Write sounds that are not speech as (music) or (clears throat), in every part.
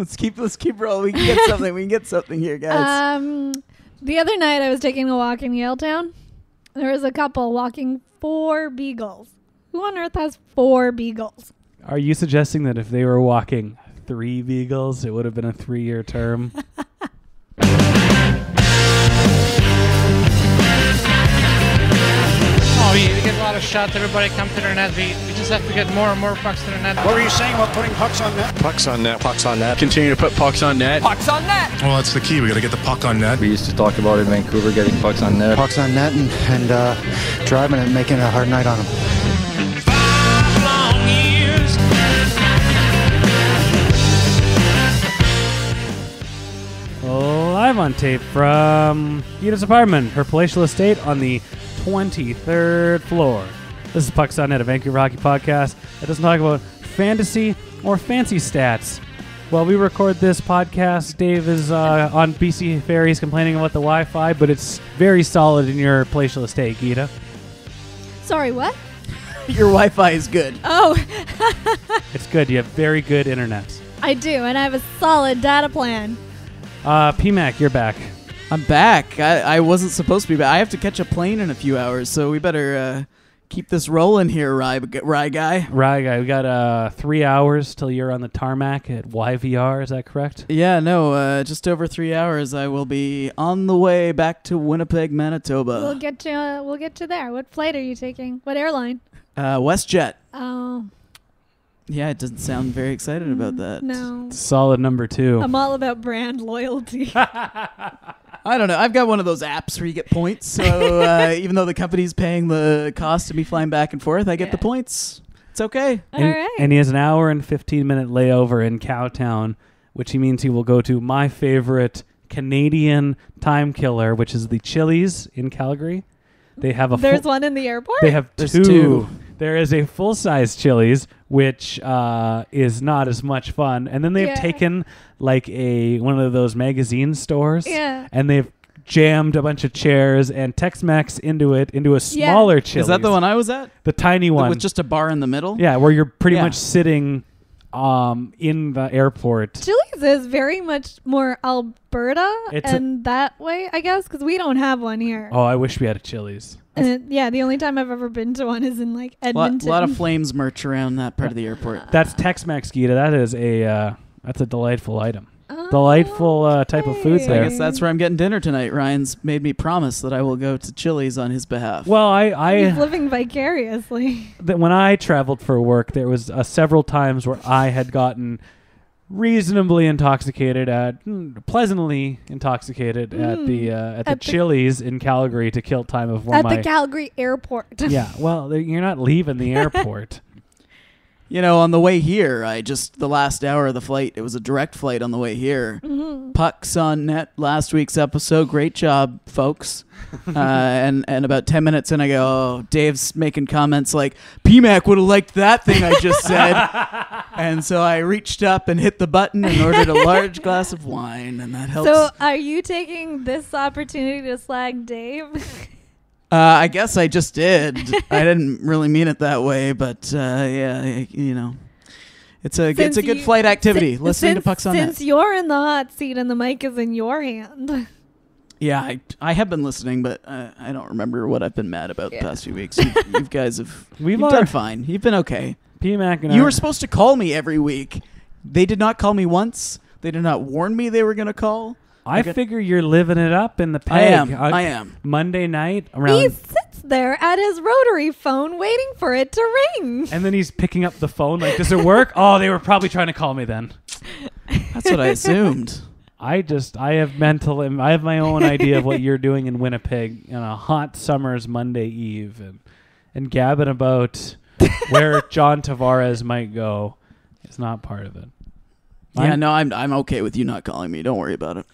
let's keep let's keep rolling. We can get (laughs) something. We can get something here, guys. Um, the other night I was taking a walk in Yaletown. There was a couple walking four beagles. Who on earth has four beagles? Are you suggesting that if they were walking three beagles, it would have been a three-year term? (laughs) Oh, we, we get a lot of shots. Everybody come to their net. We, we just have to get more and more pucks to the net. What were you saying about putting pucks on net? Pucks on net. Pucks on net. Continue to put pucks on net. Pucks on net. Well, that's the key. We got to get the puck on net. We used to talk about in Vancouver getting pucks on net. Pucks on net and, and uh, driving and making a hard night on them. Live on tape from Edith's apartment, her palatial estate on the 23rd floor. This is Pucks on Net, a Vancouver hockey podcast that doesn't talk about fantasy or fancy stats. While we record this podcast, Dave is uh, on BC Ferries complaining about the Wi Fi, but it's very solid in your palatial estate, Geeta. Sorry, what? (laughs) Your Wi-Fi is good. Oh, (laughs) It's good. You have very good internet. I do, and I have a solid data plan. Uh, PMAC, you're back. I'm back. I, I wasn't supposed to be back. I have to catch a plane in a few hours, so we better uh, keep this rolling here, Rye, Rye guy. Right, guy. We got uh, three hours till you're on the tarmac at YVR. Is that correct? Yeah, no, uh, just over three hours. I will be on the way back to Winnipeg, Manitoba. We'll get to uh, we'll get to there. What flight are you taking? What airline? Uh, WestJet. Oh Yeah, it doesn't sound very excited about that. no, Solid number two. I'm all about brand loyalty. (laughs) I don't know. I've got one of those apps where you get points. So (laughs) uh, even though the company's paying the cost of me flying back and forth, I get the points. It's okay. all and, right. and he has an hour and 15 minute layover in Cowtown, which he means he will go to my favorite Canadian time killer, which is the Chili's in Calgary. They have a There's full, one in the airport. they have There's two. two. There is a full size Chili's, which uh, is not as much fun, and then they've Yeah. taken like a one of those magazine stores, Yeah. and they've jammed a bunch of chairs and Tex-Mex into it into a Yeah. smaller Chili's. Is that the one I was at? The tiny one With just a bar in the middle? yeah, where you're pretty Yeah. much sitting um, in the airport. Chili's is very much more Alberta It's a- and that way, I guess, because we don't have one here. Oh, I wish we had a Chili's. And it- yeah, the only time I've ever been to one is in like Edmonton. A lot, Edmonton. lot of flames merch around that part of the airport. (laughs) That's Tex-Mex, Geeta. That is a uh, that's a delightful item. Oh, Delightful uh, type of food okay. So I guess that's where I'm getting dinner tonight. Ryan's made me promise that I will go to Chili's on his behalf. Well, I He's I living vicariously. (laughs) that when I traveled for work, there was uh, several times where I had gotten reasonably intoxicated at mm, pleasantly intoxicated at the uh, at, the At the- Chili's in Calgary to kill time of one At my the Calgary airport. yeah. Well, you're not leaving the (laughs) airport. You know, on the way here, I just the last hour of the flight. It was a direct flight on the way here. Mm-hmm. Pucks on net last week's episode. Great job, folks. (laughs) uh, and and about ten minutes in, I go, oh, Dave's making comments like PMAC would have liked that thing I just said. (laughs) and so I reached up and hit the button and ordered a large (laughs) glass of wine, and that helps. So, are you taking this opportunity to slag Dave? Uh, I guess I just did. (laughs) I didn't really mean it that way, but uh, yeah, you know, it's a it's a good you- flight activity. Si- listening to since- pucks on Since net. you're in the hot seat and the mic is in your hand. Yeah, I, I have been listening, but uh, I don't remember what I've been mad about Yeah. the past few weeks. You, you (laughs) guys have We've you've al- done fine. You've been okay. PMAC and You I- were supposed to call me every week. They did not call me once. They did not warn me they were going to call. I got- figure you're living it up in the peg. I am. On I am. Monday night around. he sits there at his rotary phone waiting for it to ring. and then he's picking up the phone. Like, does it work? (laughs) oh, they were probably trying to call me then. That's what I assumed. (laughs) I just, I have mental, I have my own idea of what you're (laughs) doing in Winnipeg on a hot summer's Monday Eve, and and gabbing about where John Tavares might go is not part of it. yeah, I'm- no, I'm I'm okay with you not calling me. Don't worry about it.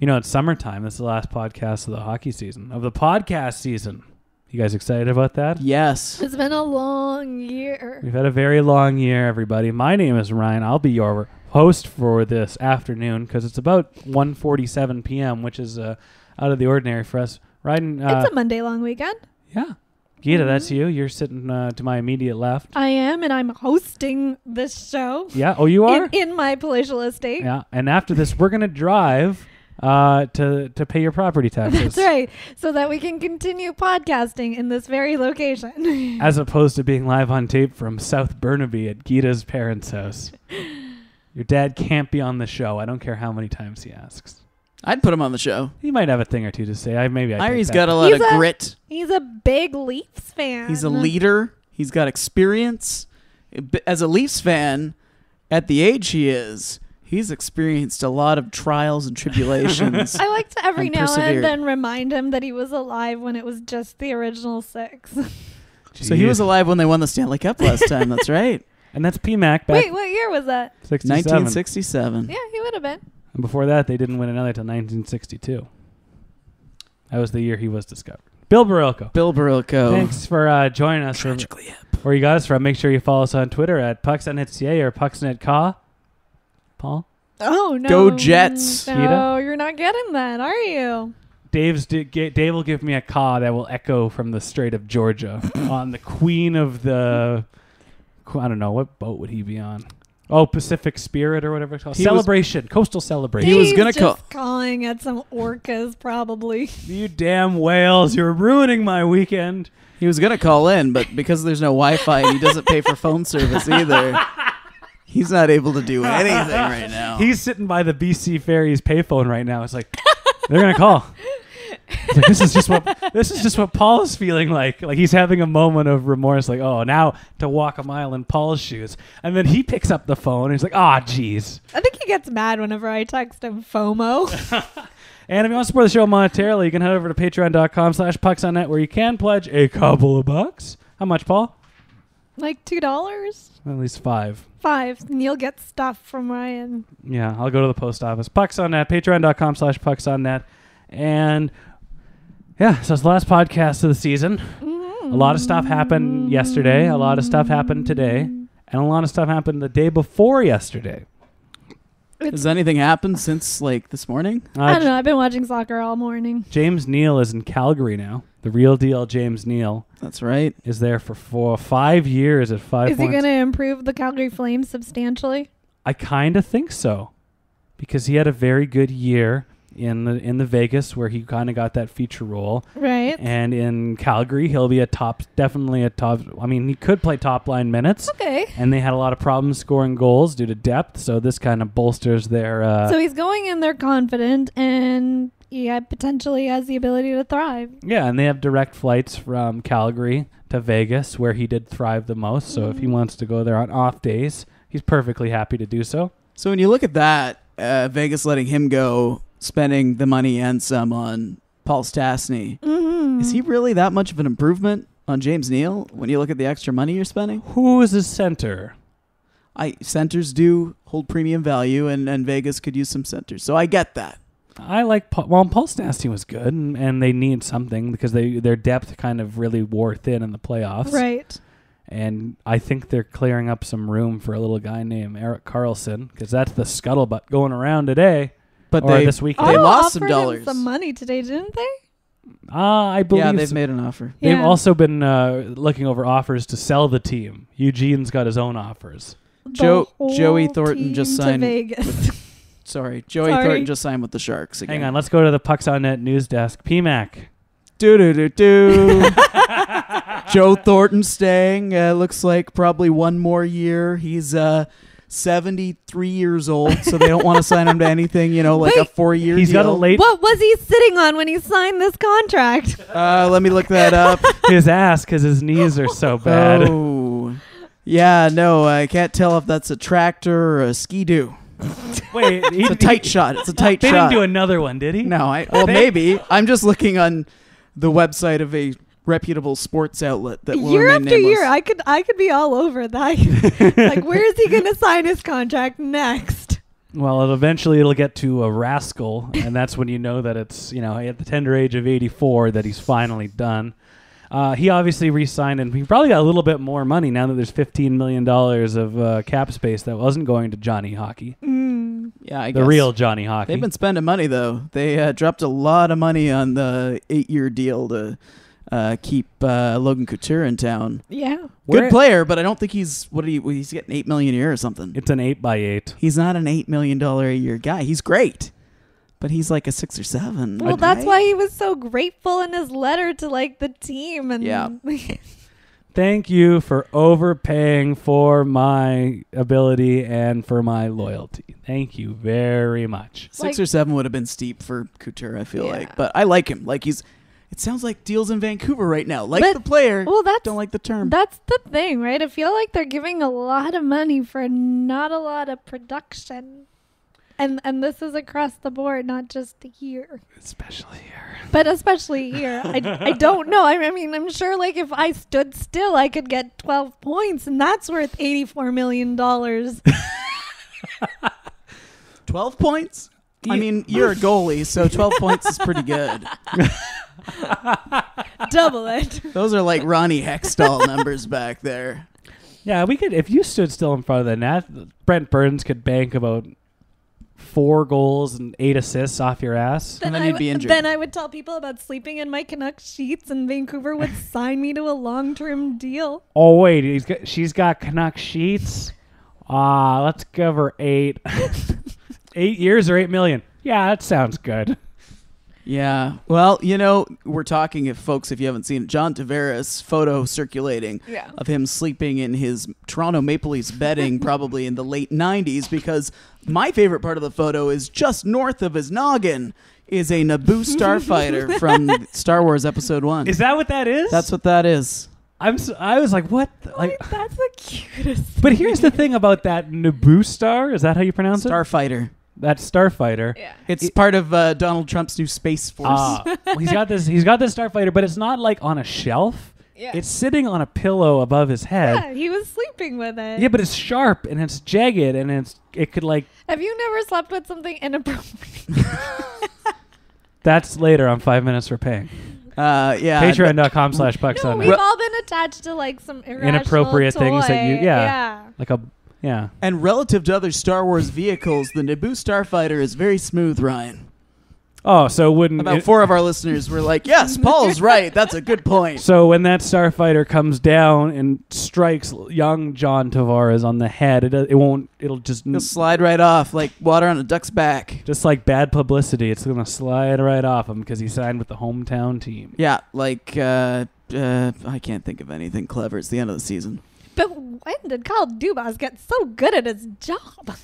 You know, it's summertime. This is the last podcast of the hockey season, of the podcast season. You guys excited about that? Yes. It's been a long year. We've had a very long year, everybody. My name is Ryan. I'll be your host for this afternoon because it's about 1.47 p.m., which is uh, out of the ordinary for us. Ryan, uh, it's a Monday long weekend. yeah. Geeta, that's you. You're sitting uh, to my immediate left. I am, and I'm hosting this show Yeah. Oh, you are. in, in my palatial estate. yeah. And after this, we're gonna drive uh, to to pay your property taxes. That's right. So that we can continue podcasting in this very location. (laughs) As opposed to being live on tape from South Burnaby at Geeta's parents' house. Your dad can't be on the show. I don't care how many times he asks. I'd put him on the show. He might have a thing or two to say. I maybe I. I, take he's that. got a lot He's of a- grit. He's a big Leafs fan. He's a leader. He's got experience. As a Leafs fan, at the age he is, he's experienced a lot of trials and tribulations. (laughs) I like to every and now persevered. and then remind him that he was alive when it was just the original six. (laughs) so he was alive when they won the Stanley Cup last (laughs) time. That's right. and that's PMAC back Wait, what year was that? 67. 1967. Yeah, he would have been. And before that, they didn't win another till 1962. That was the year he was discovered. Bill Barilko. Bill Barilko. Thanks for uh, joining us. For, Tragically hip. where you got us from. Make sure you follow us on Twitter at PucksNetCA or PucksNetCa. Paul? Oh no! Go Jets. No, Geeta? you're not getting that, are you? Dave's di- ga- Dave will give me a caw that will echo from the Strait of Georgia (laughs) on the Queen of the. I don't know what boat would he be on. Oh, Pacific Spirit or whatever it's called. He was- celebration, coastal celebration. He was Dave's gonna just call- calling at some orcas, probably. You damn whales! You're ruining my weekend. He was gonna call in, but because there's no Wi-Fi and he doesn't pay for phone service either, (laughs) he's not able to do (laughs) anything right now. He's sitting by the BC Ferries payphone right now. It's like (laughs) they're gonna call. It's like, this is just what this is just what Paul is feeling like. Like he's having a moment of remorse. Like, oh, now to walk a mile in Paul's shoes, and then he picks up the phone. and He's like, ah, jeez. I think he gets mad whenever I text him FOMO. (laughs) And if you want to support the show monetarily, you can head over to patreon.com slash pucks on net where you can pledge a couple of bucks. How much, Paul? Like two dollars, At least five. five, and you'll get stuff from Ryan. Yeah, I'll go to the post office. Pucks on net, patreon.com slash pucks on net. And yeah, so it's the last podcast of the season. Mm-hmm. A lot of stuff happened yesterday, a lot of stuff happened today, and a lot of stuff happened the day before yesterday. Has anything happened since like this morning? Uh, I don't know. I've been watching soccer all morning. James Neal is in Calgary now. The real deal James Neal That's right. is there for four, five years at five Is he going to improve the Calgary Flames substantially? I kind of think so, because he had a very good year in the in the Vegas where he kind of got that feature role, Right. and in Calgary he'll be a top, definitely a top. I mean, he could play top line minutes, Okay. and they had a lot of problems scoring goals due to depth. So this kind of bolsters their. Uh, so he's going in there confident and yeah, potentially has the ability to thrive. yeah, and they have direct flights from Calgary to Vegas where he did thrive the most. So if he wants to go there on off days, he's perfectly happy to do so. So when you look at that, uh, Vegas letting him go, spending the money and some on Paul Stastny, Mm-hmm. is he really that much of an improvement on James Neal when you look at the extra money you're spending? Who is his center? I centers do hold premium value, and, and Vegas could use some centers, so I get that. I like Paul, well, Paul Stastny was good, and, and they need something because they their depth kind of really wore thin in the playoffs. Right. And I think they're clearing up some room for a little guy named Erik Karlsson because that's the scuttlebutt going around today But or they this weekend. They Ottawa lost some offered him dollars. some money today, didn't they? Ah, I believe yeah, they've so. made an offer. They've Yeah. also been uh, looking over offers to sell the team. Eugene's got his own offers. The Joe- whole Joey Thornton team just to signed Vegas. (laughs) Sorry, Joey Sorry. Thornton just signed with the Sharks again. Hang on, let's go to the Pucks on Net news desk. PMAC. Do do do do. (laughs) Joe Thornton staying. Uh, looks like probably one more year. He's uh, 73 years old, so they don't want to sign him to anything. You know, like a four-year. He's got a late what was he sitting on when he signed this contract? Uh, let me look that (laughs) up. his ass because his knees are so bad. Oh, yeah. No, I can't tell if that's a tractor or a ski-doo. Wait, he, It's a tight shot. It's a tight They shot. didn't do another one, did he? No, I well maybe. I'm just looking on the website of a reputable sports outlet that will year after nameless. year, I could I could be all over that. (laughs) like, where is he going to sign his contract next? Well, it eventually it'll get to a rascal, and that's when you know that it's you know at the tender age of 84 that he's finally done. Uh, he obviously re-signed, and he probably got a little bit more money now that there's 15 million dollars of uh, cap space that wasn't going to Johnny Hockey, Mm. yeah, I the guess. real Johnny Hockey. They've been spending money though. They uh, dropped a lot of money on the eight-year deal to uh, keep uh, Logan Couture in town. Yeah. Good player, but I don't think he's what do you he's getting eight million a year or something. It's an eight by eight. He's not an eight million dollar a year guy. He's great, but he's like a six or seven. Well, right? that's why he was so grateful in his letter to like the team and Yeah. (laughs) Thank you for overpaying for my ability and for my loyalty. Thank you very much. six like- or seven would have been steep for Couture. I feel Yeah. like, but I like him. Like he's. It sounds like deals in Vancouver right now. Like But- the player, well, that's don't like the term. that's the thing, right? I feel like they're giving a lot of money for not a lot of production. And and this is across the board, not just here. Especially here. But especially here, I, I don't know. I, I mean, I'm sure like if I stood still, I could get 12 points, and that's worth 84 million dollars. (laughs) Twelve points. I mean, you're a goalie, so (laughs) twelve points is pretty good. (laughs) Double it. Those are like Ronnie Hextall numbers back there. Yeah, we could if you stood still in front of the net, Brent Burns could bank about four goals and eight assists off your ass. And then I you'd w- be injured. Then I would tell people about sleeping in my Canucks sheets, and Vancouver would (laughs) sign me to a long-term deal. Oh wait, he's got, she's got Canuck sheets. Ah, let's give her eight. Eight years or eight million. Yeah, that sounds good. Yeah. Well, you know, we're talking if folks, if you haven't seen it, John Tavares photo circulating Yeah. of him sleeping in his Toronto Maple Leafs bedding (laughs) probably in the late 90s because my favorite part of the photo is just north of his noggin is a Naboo (laughs) starfighter from Star Wars Episode 1. Is that what that is? That's what that is. I'm. So, I was like, what? the- Like, Like, that's the cutest. but here's the thing about that Naboo star. Is that how you pronounce it? Starfighter. That starfighter. Yeah. It's part of uh, Donald Trump's new Space Force. Well, he's got this. He's got this starfighter, but it's not like on a shelf. Yeah. It's sitting on a pillow above his head. yeah, he was sleeping with it. Yeah, but it's sharp and it's jagged and it's it could like Have you never slept with something inappropriate? (laughs) (laughs) that's later on five minutes for paying. Uh, yeah. Patreon.com slash bucks no, on we've all been attached to like some irrational Inappropriate things that you- yeah. yeah. Like a yeah. And relative to other Star Wars vehicles, the Naboo Starfighter is very smooth, Ryan. Oh, so wouldn't About it- four of our listeners were like, yes, (laughs) Paul's right. That's a good point. So when that starfighter comes down and strikes young John Tavares on the head, it it won't. It'll just He'll slide right off like water on a duck's back. just like bad publicity. It's gonna slide right off him because he signed with the hometown team. Yeah, like, uh, uh, I can't think of anything clever. It's the end of the season. But when did Kyle Dubas get so good at his job?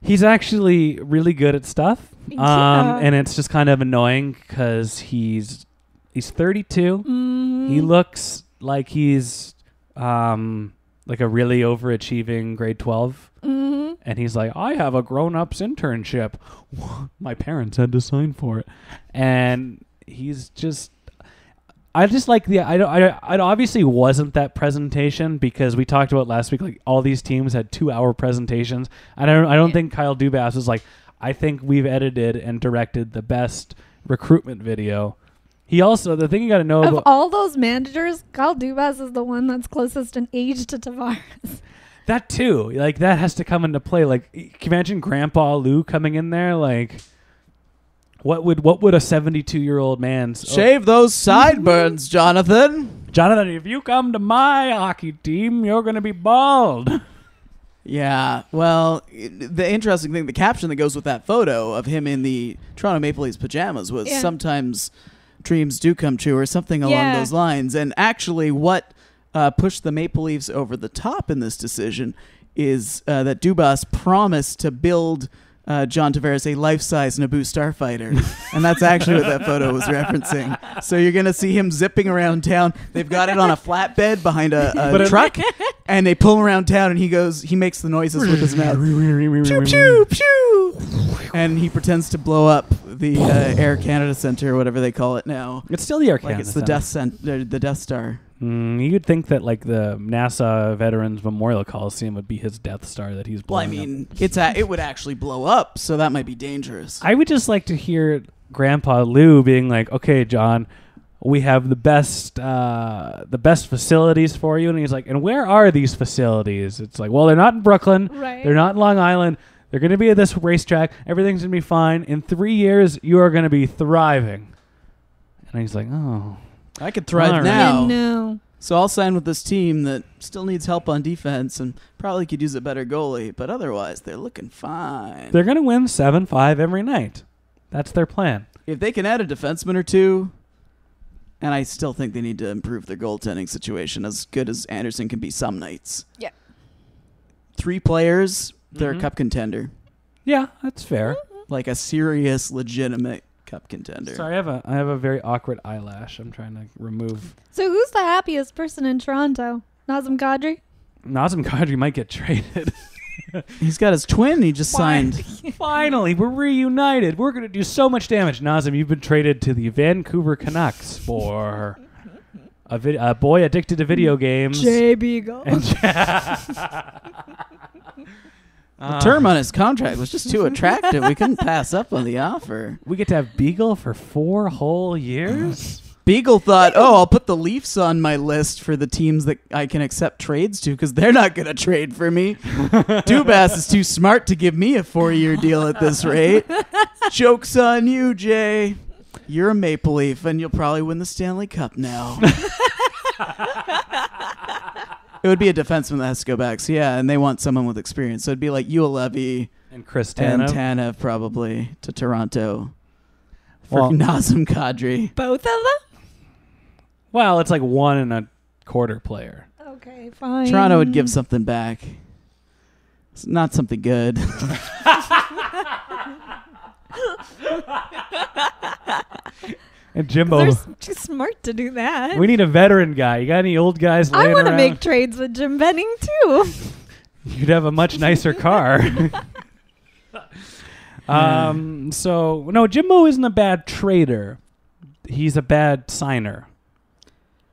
He's actually really good at stuff, um, and it's just kind of annoying because he's he's 32. Mm, He looks like he's um, like a really overachieving grade 12. mhm. And he's like, I have a grown ups internship. (laughs) My parents had to sign for it. And he's just. I just like the I don't I, it obviously wasn't that presentation because we talked about last week like all these teams had two hour presentations and I don't I don't Yeah. think Kyle Dubas was like I think we've edited and directed the best recruitment video. He also the thing you got to know Of about all those managers, Kyle Dubas is the one that's closest in age to Tavares. (laughs) That too, like that has to come into play. Like, can you imagine Grandpa Lou coming in there? Like, what would what would a seventy-two year old man Shave those sideburns, Jonathan. Jonathan? If you come to my hockey team, you're gonna be bald. Yeah, well, i- the interesting thing, the caption that goes with that photo of him in the Toronto Maple Leafs pajamas was Yeah. sometimes dreams do come true or something along Yeah. those lines. And actually, what uh, pushed the Maple Leafs over the top in this decision is uh, that Dubas promised to build uh, John Tavares a life-size Naboo starfighter, (laughs) and that's actually what that photo was referencing. So you're gonna see him zipping around town. They've got it on a flatbed behind a, a truck, and they pull him around town, and he goes, he makes the noises with his mouth, pew pew pew, and he pretends to blow up the uh, Air Canada Center, or whatever they call it now. It's still the Air Canada. Like it's the. Death Center, the Death Star. Mm, you'd think that like the Nassau Veterans Memorial Coliseum would be his Death Star that he's blowing up. Well, blowing. I up. mean, it's a, it would actually blow up, so that might be dangerous. I would just like to hear Grandpa Lou being like, "Okay, John, we have the best uh, the best facilities for you," and he's like, "And where are these facilities?" It's like, "Well, they're not in Brooklyn. Right. They're not in Long Island. They're going to be at this racetrack. Everything's going to be fine. In three years, you are going to be thriving." And he's like, "Oh." I could thrive All right. now. I know. So I'll sign with this team that still needs help on defense and probably could use a better goalie, but otherwise they're looking fine. They're going to win 7 5 every night. That's their plan. if they can add a defenseman or two, and I still think they need to improve their goaltending situation as good as Anderson can be some nights. Yeah. Three players, they're Mhm. a cup contender. Yeah, that's fair. Like a serious, legitimate cup contender. Sorry, I have a I have a very awkward eyelash. I'm trying to remove. So who's the happiest person in Toronto? Nazem Kadri? Nazem Kadri might get traded. (laughs) (laughs) He's got his twin he just signed. (laughs) Finally, we're reunited. We're going to do so much damage. Nazem, you've been traded to the Vancouver Canucks for a, vid- a boy addicted to video mm. games. Jay Beagle. and The ah. term on his contract was just too attractive. we couldn't pass up on the offer. (laughs) we get to have Beagle for four whole years. (laughs) Beagle thought, "Oh, I'll put the Leafs on my list for the teams that I can accept trades to because they're not going to trade for me." (laughs) Dubas is too smart to give me a four-year deal at this rate. Jokes on you, Jay. You're a Maple Leaf, and you'll probably win the Stanley Cup now. It would be a defenseman that has to go back. So yeah, and they want someone with experience. So it'd be like Ua Levy And Chris and Tanev. Tanev probably to Toronto for Well- Nazem Kadri. Both of them? well, it's like one and a quarter player. Okay, fine. Toronto would give something back. It's not something good. (laughs) (laughs) And Jimbo, They're s- too smart to do that. we need a veteran guy. You got any old guys I want to make trades with Jim Benning too. (laughs) You'd have a much nicer car. (laughs) (laughs) um. So no, Jimbo isn't a bad trader. He's a bad signer.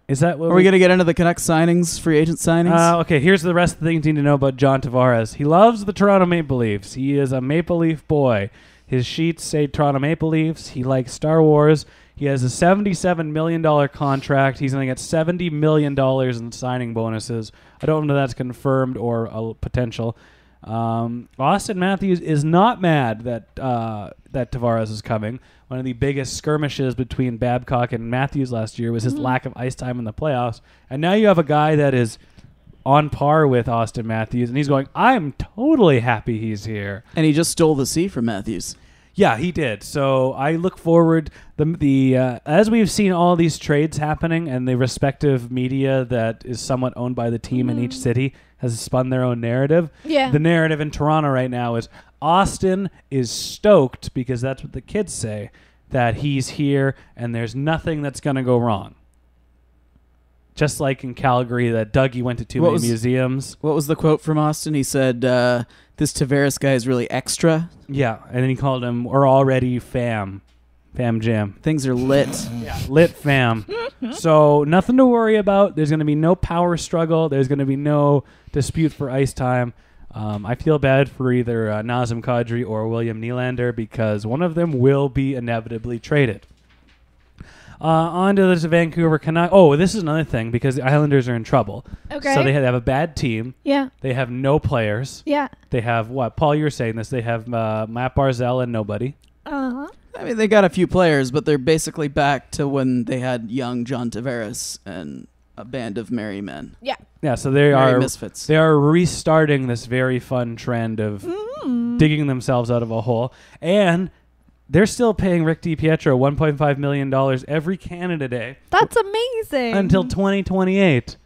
Is that what Are we going to get into the Canucks signings, free agent signings? Uh, okay, here's the rest of the things you need to know about John Tavares. He loves the Toronto Maple Leafs. He is a Maple Leaf boy. His sheets say Toronto Maple Leafs. He likes Star Wars. He has a $77 million contract. He's going to get $70 million in signing bonuses. I don't know if that's confirmed or a potential. Um, Auston Matthews is not mad that uh, that Tavares is coming. One of the biggest skirmishes between Babcock and Matthews last year was his lack of ice time in the playoffs. And now you have a guy that is on par with Auston Matthews, and he's going, I'm totally happy he's here. and he just stole the C from Matthews. Yeah, he did. So I look forward the the uh, as we've seen all these trades happening and the respective media that is somewhat owned by the team in each city has spun their own narrative. Yeah. The narrative in Toronto right now is Auston is stoked because that's what the kids say that he's here and there's nothing that's going to go wrong. Just like in Calgary that Dougie went to too What many was- museums. What was the quote from Auston? He said, uh, "This Tavares guy is really extra. Yeah, and then he called him we're already fam. Fam jam. Things are lit." Lit fam. (laughs) so nothing to worry about. There's going to be no power struggle. There's going to be no dispute for ice time. Um, I feel bad for either uh, Nazem Kadri or William Nylander because one of them will be inevitably traded. Uh, on to the Vancouver Canucks. Oh, this is another thing because the Islanders are in trouble. Okay. So they have a bad team. yeah. They have no players. Yeah. They have what? Paul, you were saying this. They have uh, Matt Barzal and nobody. Uh huh. I mean, they got a few players, but they're basically back to when they had young John Tavares and a band of merry men, Yeah. Yeah, so they merry are misfits. They are restarting this very fun trend of Mm. digging themselves out of a hole, and they're still paying Rick DiPietro 1.5 million dollars every Canada Day That's amazing. until 2028.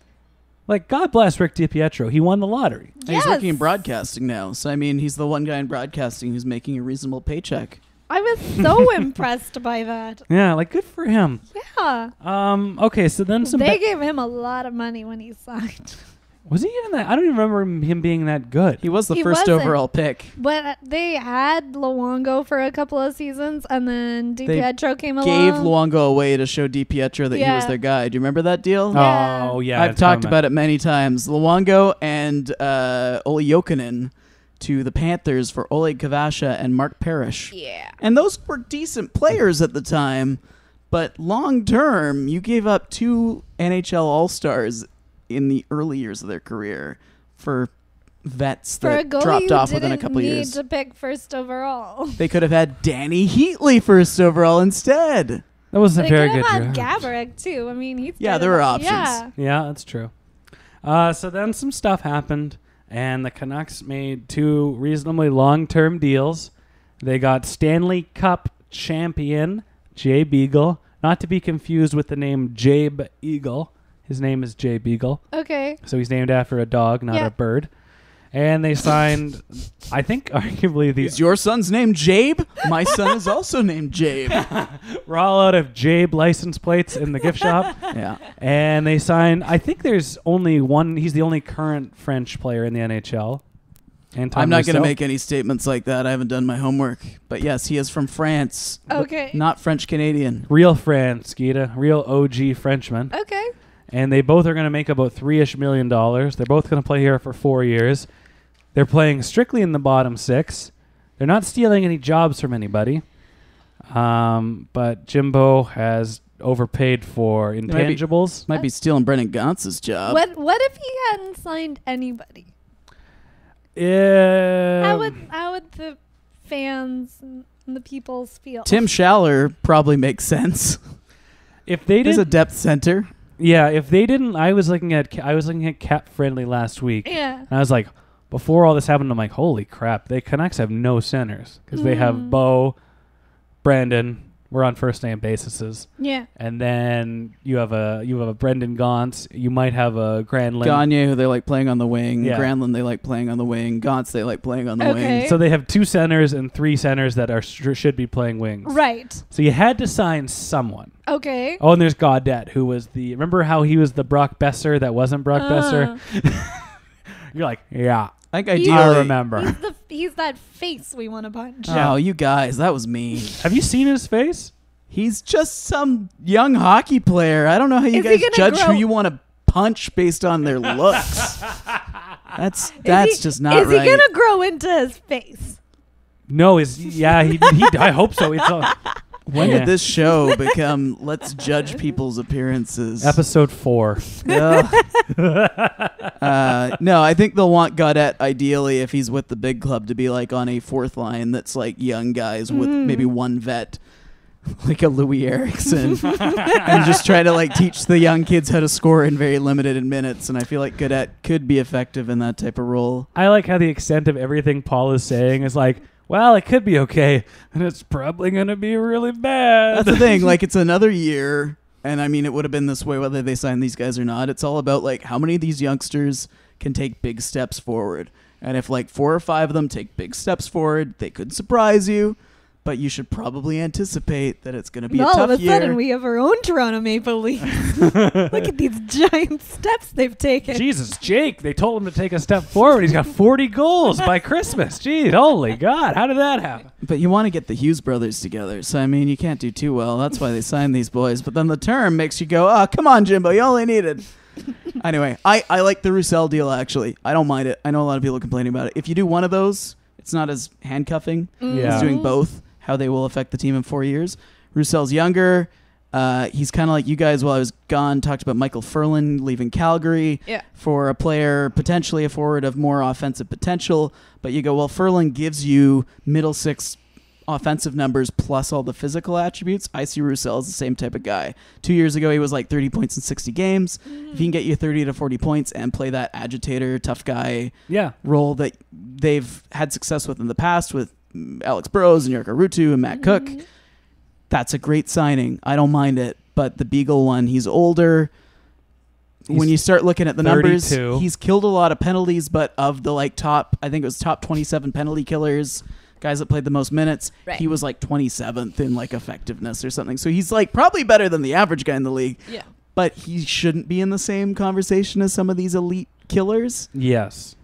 Like, God bless Rick DiPietro. He won the lottery. And He's working in broadcasting now, so I mean, he's the one guy in broadcasting who's making a reasonable paycheck. I was so (laughs) impressed by that. Yeah, like good for him. Yeah. Um. Okay, so then some. They ba- gave him a lot of money when he signed. (laughs) was he even that? I don't even remember him being that good. He was the He 1st wasn't. overall pick. But they had Luongo for a couple of seasons, and then They DiPietro came along. Gave Luongo away to show DiPietro that he was Yeah. their guy. Do you remember that deal? Yeah. Oh yeah, I've talked about it many times. Luongo and uh, Olli Jokinen to the Panthers for Oleg Kvasha and Mark Parrish. Yeah. And those were decent players at the time, but long term, you gave up two NHL All Stars in the early years of their career for vets For a that goalie dropped you off within a couple need years. to pick first overall. (laughs) They could have had Dany Heatley first overall instead. That was a They very could good have had draft. Gaborik too. I mean, he's Yeah, there were enough. options. Yeah. Yeah, that's true. Uh, so then some stuff happened, and the Canucks made two reasonably long-term deals. They got Stanley Cup champion Jay Beagle, not to be confused with the name Jabe Eagle. His name is Jay Beagle, Okay. so he's named after a dog, not Yeah. a bird. And they signed, I think, (laughs) arguably the Is your son's name Jabe? My son is also named Jabe. (laughs) we're all out of Jabe license plates in the gift shop. (laughs) Yeah. And they signed. I think there's only one. He's the only current French player in the NHL. Anton I'm not going to Roussel. make any statements like that. I haven't done my homework. But yes, he is from France. Okay. Not French Canadian. real France, Geeta, real OG Frenchman, Okay. And they both are going to make about three-ish million dollars. They're both going to play here for four years. They're playing strictly in the bottom six. They're not stealing any jobs from anybody. Um, but Jimbo has overpaid for might be- intangibles. Might be stealing Brendan Gaunce's job. What What if he hadn't signed anybody? Yeah. how would How would the fans and the peoples feel? Tim Schaller probably makes sense. if they He's did a depth center. Yeah, if they didn't, I was looking at I was looking at Cap Friendly last week, Yeah. and I was like, before all this happened, I'm like, holy crap, they Canucks have no centers because they have Mm. Bo, Brandon. We're on first name basis, Yeah. and then you have a you have a Brendan Gaunce. You might have a Granlund. Gagner, who they like playing on the wing. Yeah. Granlund, they like playing on the wing. Gauntz, they like playing on the Okay. wing. So they have two centers and three centers that are sh- should be playing wings. Right. So you had to sign someone. Okay. Oh, and there's Gaudette, who was the remember how he was the Brock Boeser that wasn't Brock Boeser. Uh, (laughs) You're like, yeah, I think He's- ideally. I remember. he's the he's that face we want to punch. Oh, you guys, that was mean. Have you seen his face? He's just some young hockey player. I don't know how you Is he guys gonna judge grow- who you want to punch based on their looks. (laughs) that's that's he- just not Is right. he gonna grow into his face? No, is yeah, he, he I hope so. It's all, when Yeah. did this show (laughs) become let's judge (laughs) people's appearances? episode four. Ugh. (laughs) uh, no, I think they'll want Gaudette ideally if he's with the big club to be like on a fourth line that's like young guys with Mm. maybe one vet, like a Loui Eriksson, and just try to like teach the young kids how to score in very limited in minutes. And I feel like Gaudette could be effective in that type of role. I like how the extent of everything Paul is saying is like, well, it could be okay, and (laughs) it's probably gonna be really bad. That's the thing. Like it's (laughs) another year, and I mean, it would have been this way whether they sign these guys or not. It's all about like how many of these youngsters can take big steps forward, and if like four or five of them take big steps forward, they could surprise you. But you should probably anticipate that it's going to be a all tough of a year. sudden, we have our own Toronto Maple Leafs. (laughs) Look at these giant steps they've taken. Jesus, Jake, they told him to take a step forward. He's got 40 goals by Christmas. Gee, holy God, how did that happen? But you want to get the Hughes brothers together, so I mean, you can't do too well. That's why they signed these boys. But then the term makes you go, "Oh, come on, Jimbo, you only needed." (laughs) anyway, I I like the Roussel deal actually. I don't mind it. I know a lot of people complaining about it. If you do one of those, it's not as handcuffing mm. Yeah. as doing both. How they will affect the team in four years. Roussel's younger. Uh, he's kind of like you guys while I was gone talked about Michael Frolik leaving Calgary Yeah. for a player potentially a forward of more offensive potential. But you go, well, Furlan gives you middle six offensive numbers plus all the physical attributes. I see Roussel as the same type of guy. Two years ago, he was like 30 points in 60 games. If he can get you 30 to 40 points and play that agitator, tough guy Yeah. role that they've had success with in the past with Alex Burrows and Jarkko Ruutu and Matt Cooke, mm-hmm. that's a great signing. I don't mind it. But the Beagle one, he's older. when you start looking at the numbers, he's killed a lot of penalties, but of the like top, I think it was top 27 penalty killers, guys that played the most minutes, Right. he was like 27th in like effectiveness or something. So he's like probably better than the average guy in the league, Yeah. but he shouldn't be in the same conversation as some of these elite killers. Yes.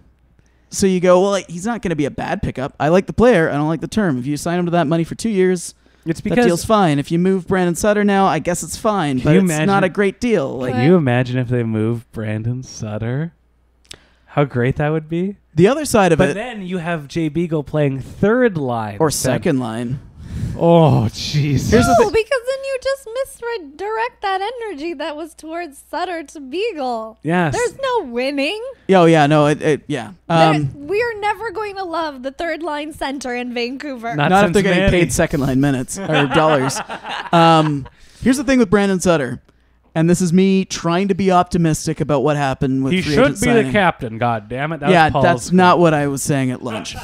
So you go, well, he's not going to be a bad pickup. I like the player. I don't like the term. If you sign him to that money for two years, It's because that deal's fine. If you move Brandon Sutter now, I guess it's fine, but you it's imagine- not a great deal. Like Can you imagine if they move Brandon Sutter? How great that would be. the other side of But it, but then you have Jay Beagle playing third line or second line. Oh, jeez. No, because then you just misdirect that energy that was towards Sutter to Beagle. Yes. There's no winning. Oh yeah, no, it, it yeah. There- Um, we are never going to love the third line center in Vancouver. Not not if since they're getting Manny. paid second line minutes (laughs) or dollars. Um, Here's the thing with Brandon Sutter, and this is me trying to be optimistic about what happened with he free should agent be signing. the captain. God damn it! That yeah, was Paul's that's script. not what I was saying at lunch.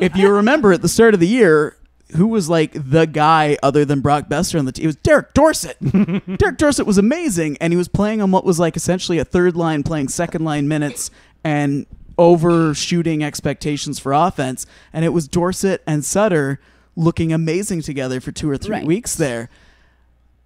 if you remember at the start of the year, who was like the guy other than Brock Boeser on the team? It was Derek Dorsett. (laughs) Derek Dorsett was amazing, and he was playing on what was like essentially a third line, playing second line minutes and overshooting expectations for offense. And it was Dorsett and Sutter looking amazing together for two or three Right. weeks there.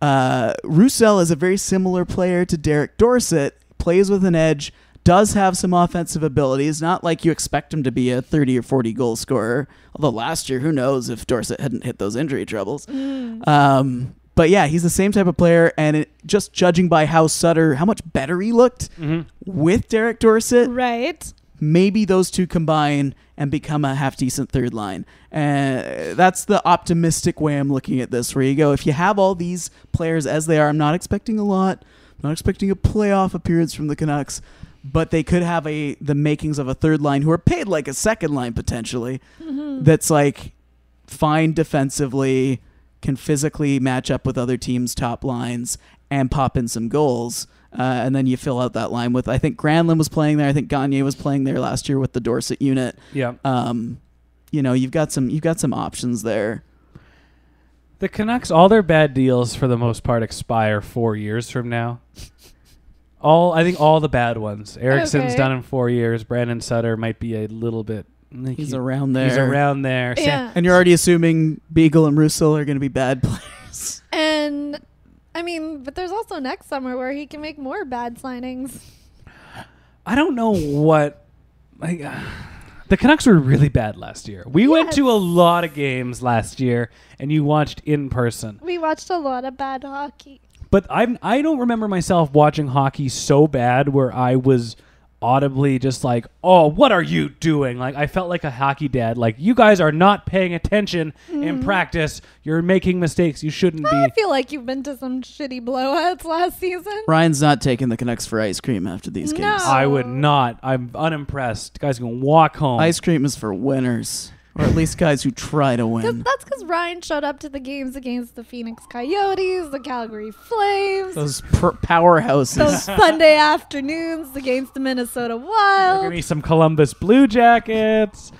Uh, Roussel is a very similar player to Derek Dorsett. Plays with an edge, does have some offensive abilities. Not like you expect him to be a 30 or 40 goal scorer. Although last year, who knows if Dorsett hadn't hit those injury troubles. Um, but yeah, he's the same type of player. And it, just judging by how Sutter, how much better he looked with Derek Dorsett, Right. maybe those two combine and become a half decent third line. Uh, that's the optimistic way I'm looking at this. Where you go, if you have all these players as they are, I'm not expecting a lot. I'm not expecting a playoff appearance from the Canucks, but they could have a the makings of a third line who are paid like a second line potentially. That's like fine defensively, can physically match up with other teams' top lines and pop in some goals. Uh, and then you fill out that line with I think Granlund was playing there. I think Gagner was playing there last year with the Dorsett unit. Yeah. Um, you know, you've got some you've got some options there. The Canucks, all their bad deals for the most part expire four years from now. All I think all the bad ones. Eriksson's Okay. done in four years. Brandon Sutter might be a little bit. He's around there. He's around there. Sam- Yeah. And you're already assuming Beagle and Roussel are going to be bad (laughs) players. And I mean, but there's also next summer where he can make more bad signings. I don't know what. Like, uh, the Canucks were really bad last year. We went Yes. to a lot of games last year, and you watched in person. We watched a lot of bad hockey. But I I don't remember myself watching hockey so bad where I was audibly just like, "Oh, what are you doing?" Like I felt like a hockey dad. Like you guys are not paying attention in mm-hmm. practice. You're making mistakes. You shouldn't I be. feel like you've been to some shitty blowouts last season. Ryan's not taking the Canucks for ice cream after these No. games. I would not. I'm unimpressed. guys can walk home. Ice cream is for winners, or at least guys who try to Cause win. that's because Ryan showed up to the games against the Phoenix Coyotes, the Calgary Flames, Those per- powerhouses. those Sunday afternoons against the Minnesota Wild. Give Wild. me some Columbus Blue Jackets.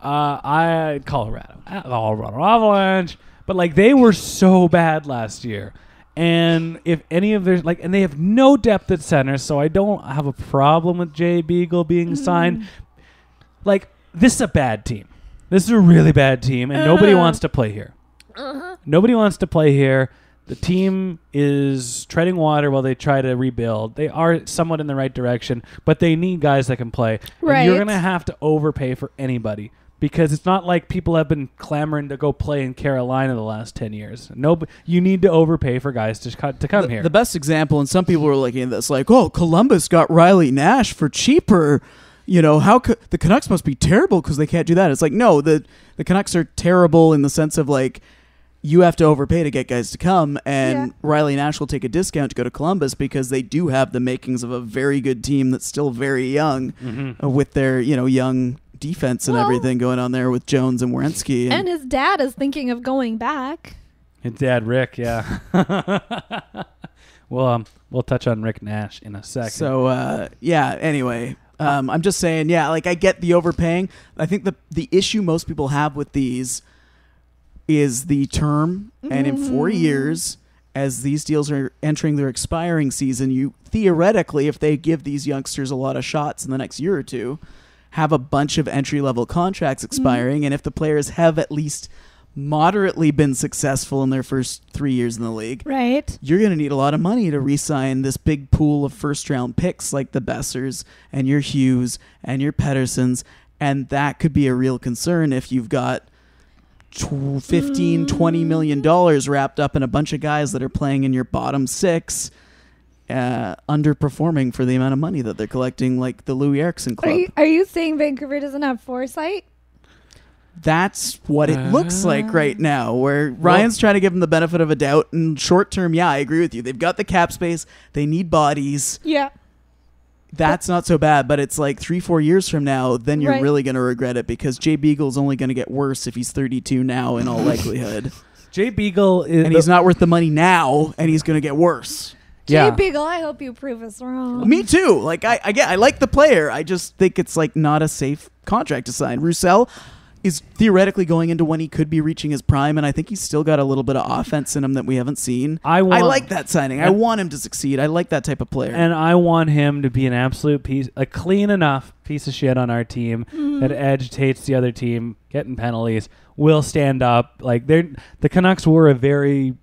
Uh, I Colorado, Colorado Avalanche, but like they were so bad last year. And if any of their like, and they have no depth at center, so I don't have a problem with Jay Beagle being signed. Like this is a bad team. This is a really bad team, and nobody Uh. wants to play here. Nobody wants to play here. The team is treading water while they try to rebuild. They are somewhat in the right direction, but they need guys that can play. And Right. you're going to have to overpay for anybody because it's not like people have been clamoring to go play in Carolina the last 10 years. No, you need to overpay for guys to, co- to come the, here. the best example, and some people were looking at this like, oh, Columbus got Riley Nash for cheaper. You know, how could the Canucks must be terrible because they can't do that? It's like, no, the, the Canucks are terrible in the sense of like, you have to overpay to get guys to come, and Yeah. Riley Nash will take a discount to go to Columbus because they do have the makings of a very good team that's still very young Mm-hmm. uh, with their, you know, young defense and Well- everything going on there with Jones and Werenski. And his dad is thinking of going back. His dad, Rick, yeah. (laughs) well, um, we'll touch on Rick Nash in a second. So uh, yeah. Anyway, um, I'm just saying. Yeah, like I get the overpaying. I think the the issue most people have with these is the term, and in four years, as these deals are entering their expiring season, you theoretically, if they give these youngsters a lot of shots in the next year or two, have a bunch of entry level contracts expiring, and if the players have at least moderately been successful in their first three years in the league, Right. you're going to need a lot of money to re-sign this big pool of first round picks like the Boesers and your Hughes and your Petterssons and that could be a real concern if you've got tw- 15 20 million dollars wrapped up in a bunch of guys that are playing in your bottom 6 uh, underperforming for the amount of money that they're collecting like the Loui Eriksson Are club. you, are you saying Vancouver doesn't have foresight? That's what it looks uh-huh. like right now, where Ryan's trying to give them the benefit of a doubt. And short term, yeah, I agree with you. They've got the cap space, they need bodies. Yeah. That's not so bad, but it's like three, four years from now, then you're Right. really going to regret it because Jay Beagle's only going to get worse if he's 32 now, in all likelihood. (laughs) Jay Beagle is and he's not worth the money now, and he's going to get worse. yeah. Jay Beagle, I hope you prove us wrong. Me too. Like I, I get, I like the player. I just think it's like not a safe contract to sign. Roussel is theoretically going into when he could be reaching his prime, and I think he's still got a little bit of offense in him that we haven't seen. I want- like that signing. I want him to succeed. I like that type of player. and I want him to be an absolute piece, a clean enough piece of shit on our team mm-hmm. that agitates the other team, getting penalties, will stand up. Like they're the Canucks were a very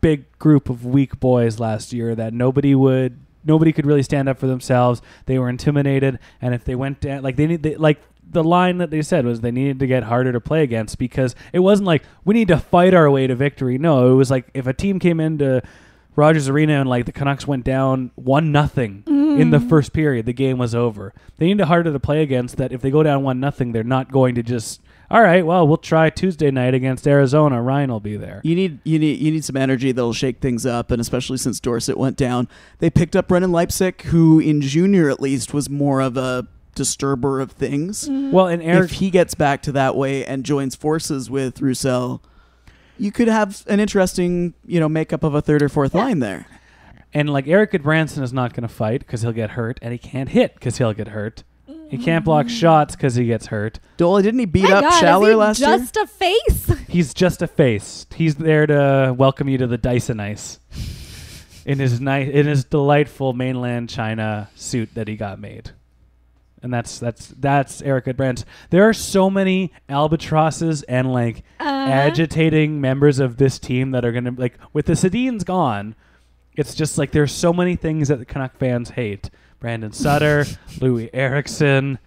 big group of weak boys last year that nobody would nobody could really stand up for themselves. They were intimidated, and if they went down, like they need, they, like the line that they said was they needed to get harder to play against because it wasn't like we need to fight our way to victory. No, it was like if a team came into Rogers Arena and like the Canucks went down one nothing in the mm. first period, the game was over. They need to harder to play against that. If they go down one nothing, they're not going to just. All right, well, we'll try Tuesday night against Arizona. Ryan will be there. You need you need you need some energy that'll shake things up, and especially since Dorsett went down, they picked up Brendan Leipsic, who in junior at least was more of a disturber of things. Mm-hmm. Well, and Eric, if he gets back to that way and joins forces with Roussel, you could have an interesting you know makeup of a third or fourth line there. And like Erik Gudbranson is not going to fight because he'll get hurt, and he can't hit because he'll get hurt. He can't block mm-hmm. shots because he gets hurt. Dole, didn't he beat My up God, Schaller is he last year? just a face? He's just a face. He's there to welcome you to the Dyson Ice in his nice, in his delightful mainland China suit that he got made. And that's that's that's Erik Gudbranson. There are so many albatrosses and like Uh-huh. agitating members of this team that are gonna like with the Sedins gone. It's just like there's so many things that the Canuck fans hate. Brandon Sutter, (laughs) Loui Eriksson,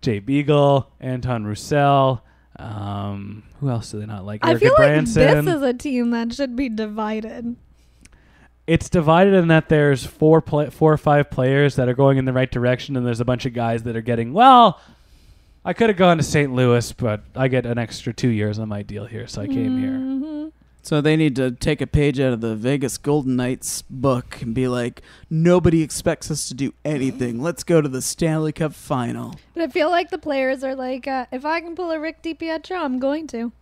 Jay Beagle, Antoine Roussel. Um, who else do they not like? I Eric feel like Branson. this is a team that should be divided. It's divided in that there's four play- four or five players that are going in the right direction, and there's a bunch of guys that are getting well. I could have gone to St. Louis, but I get an extra two years on my deal here, so I came here. Mhm. So they need to take a page out of the Vegas Golden Knights book and be like, nobody expects us to do anything. Let's go to the Stanley Cup final. But I feel like the players are like, uh, if I can pull a Rick DiPietro, I'm going to.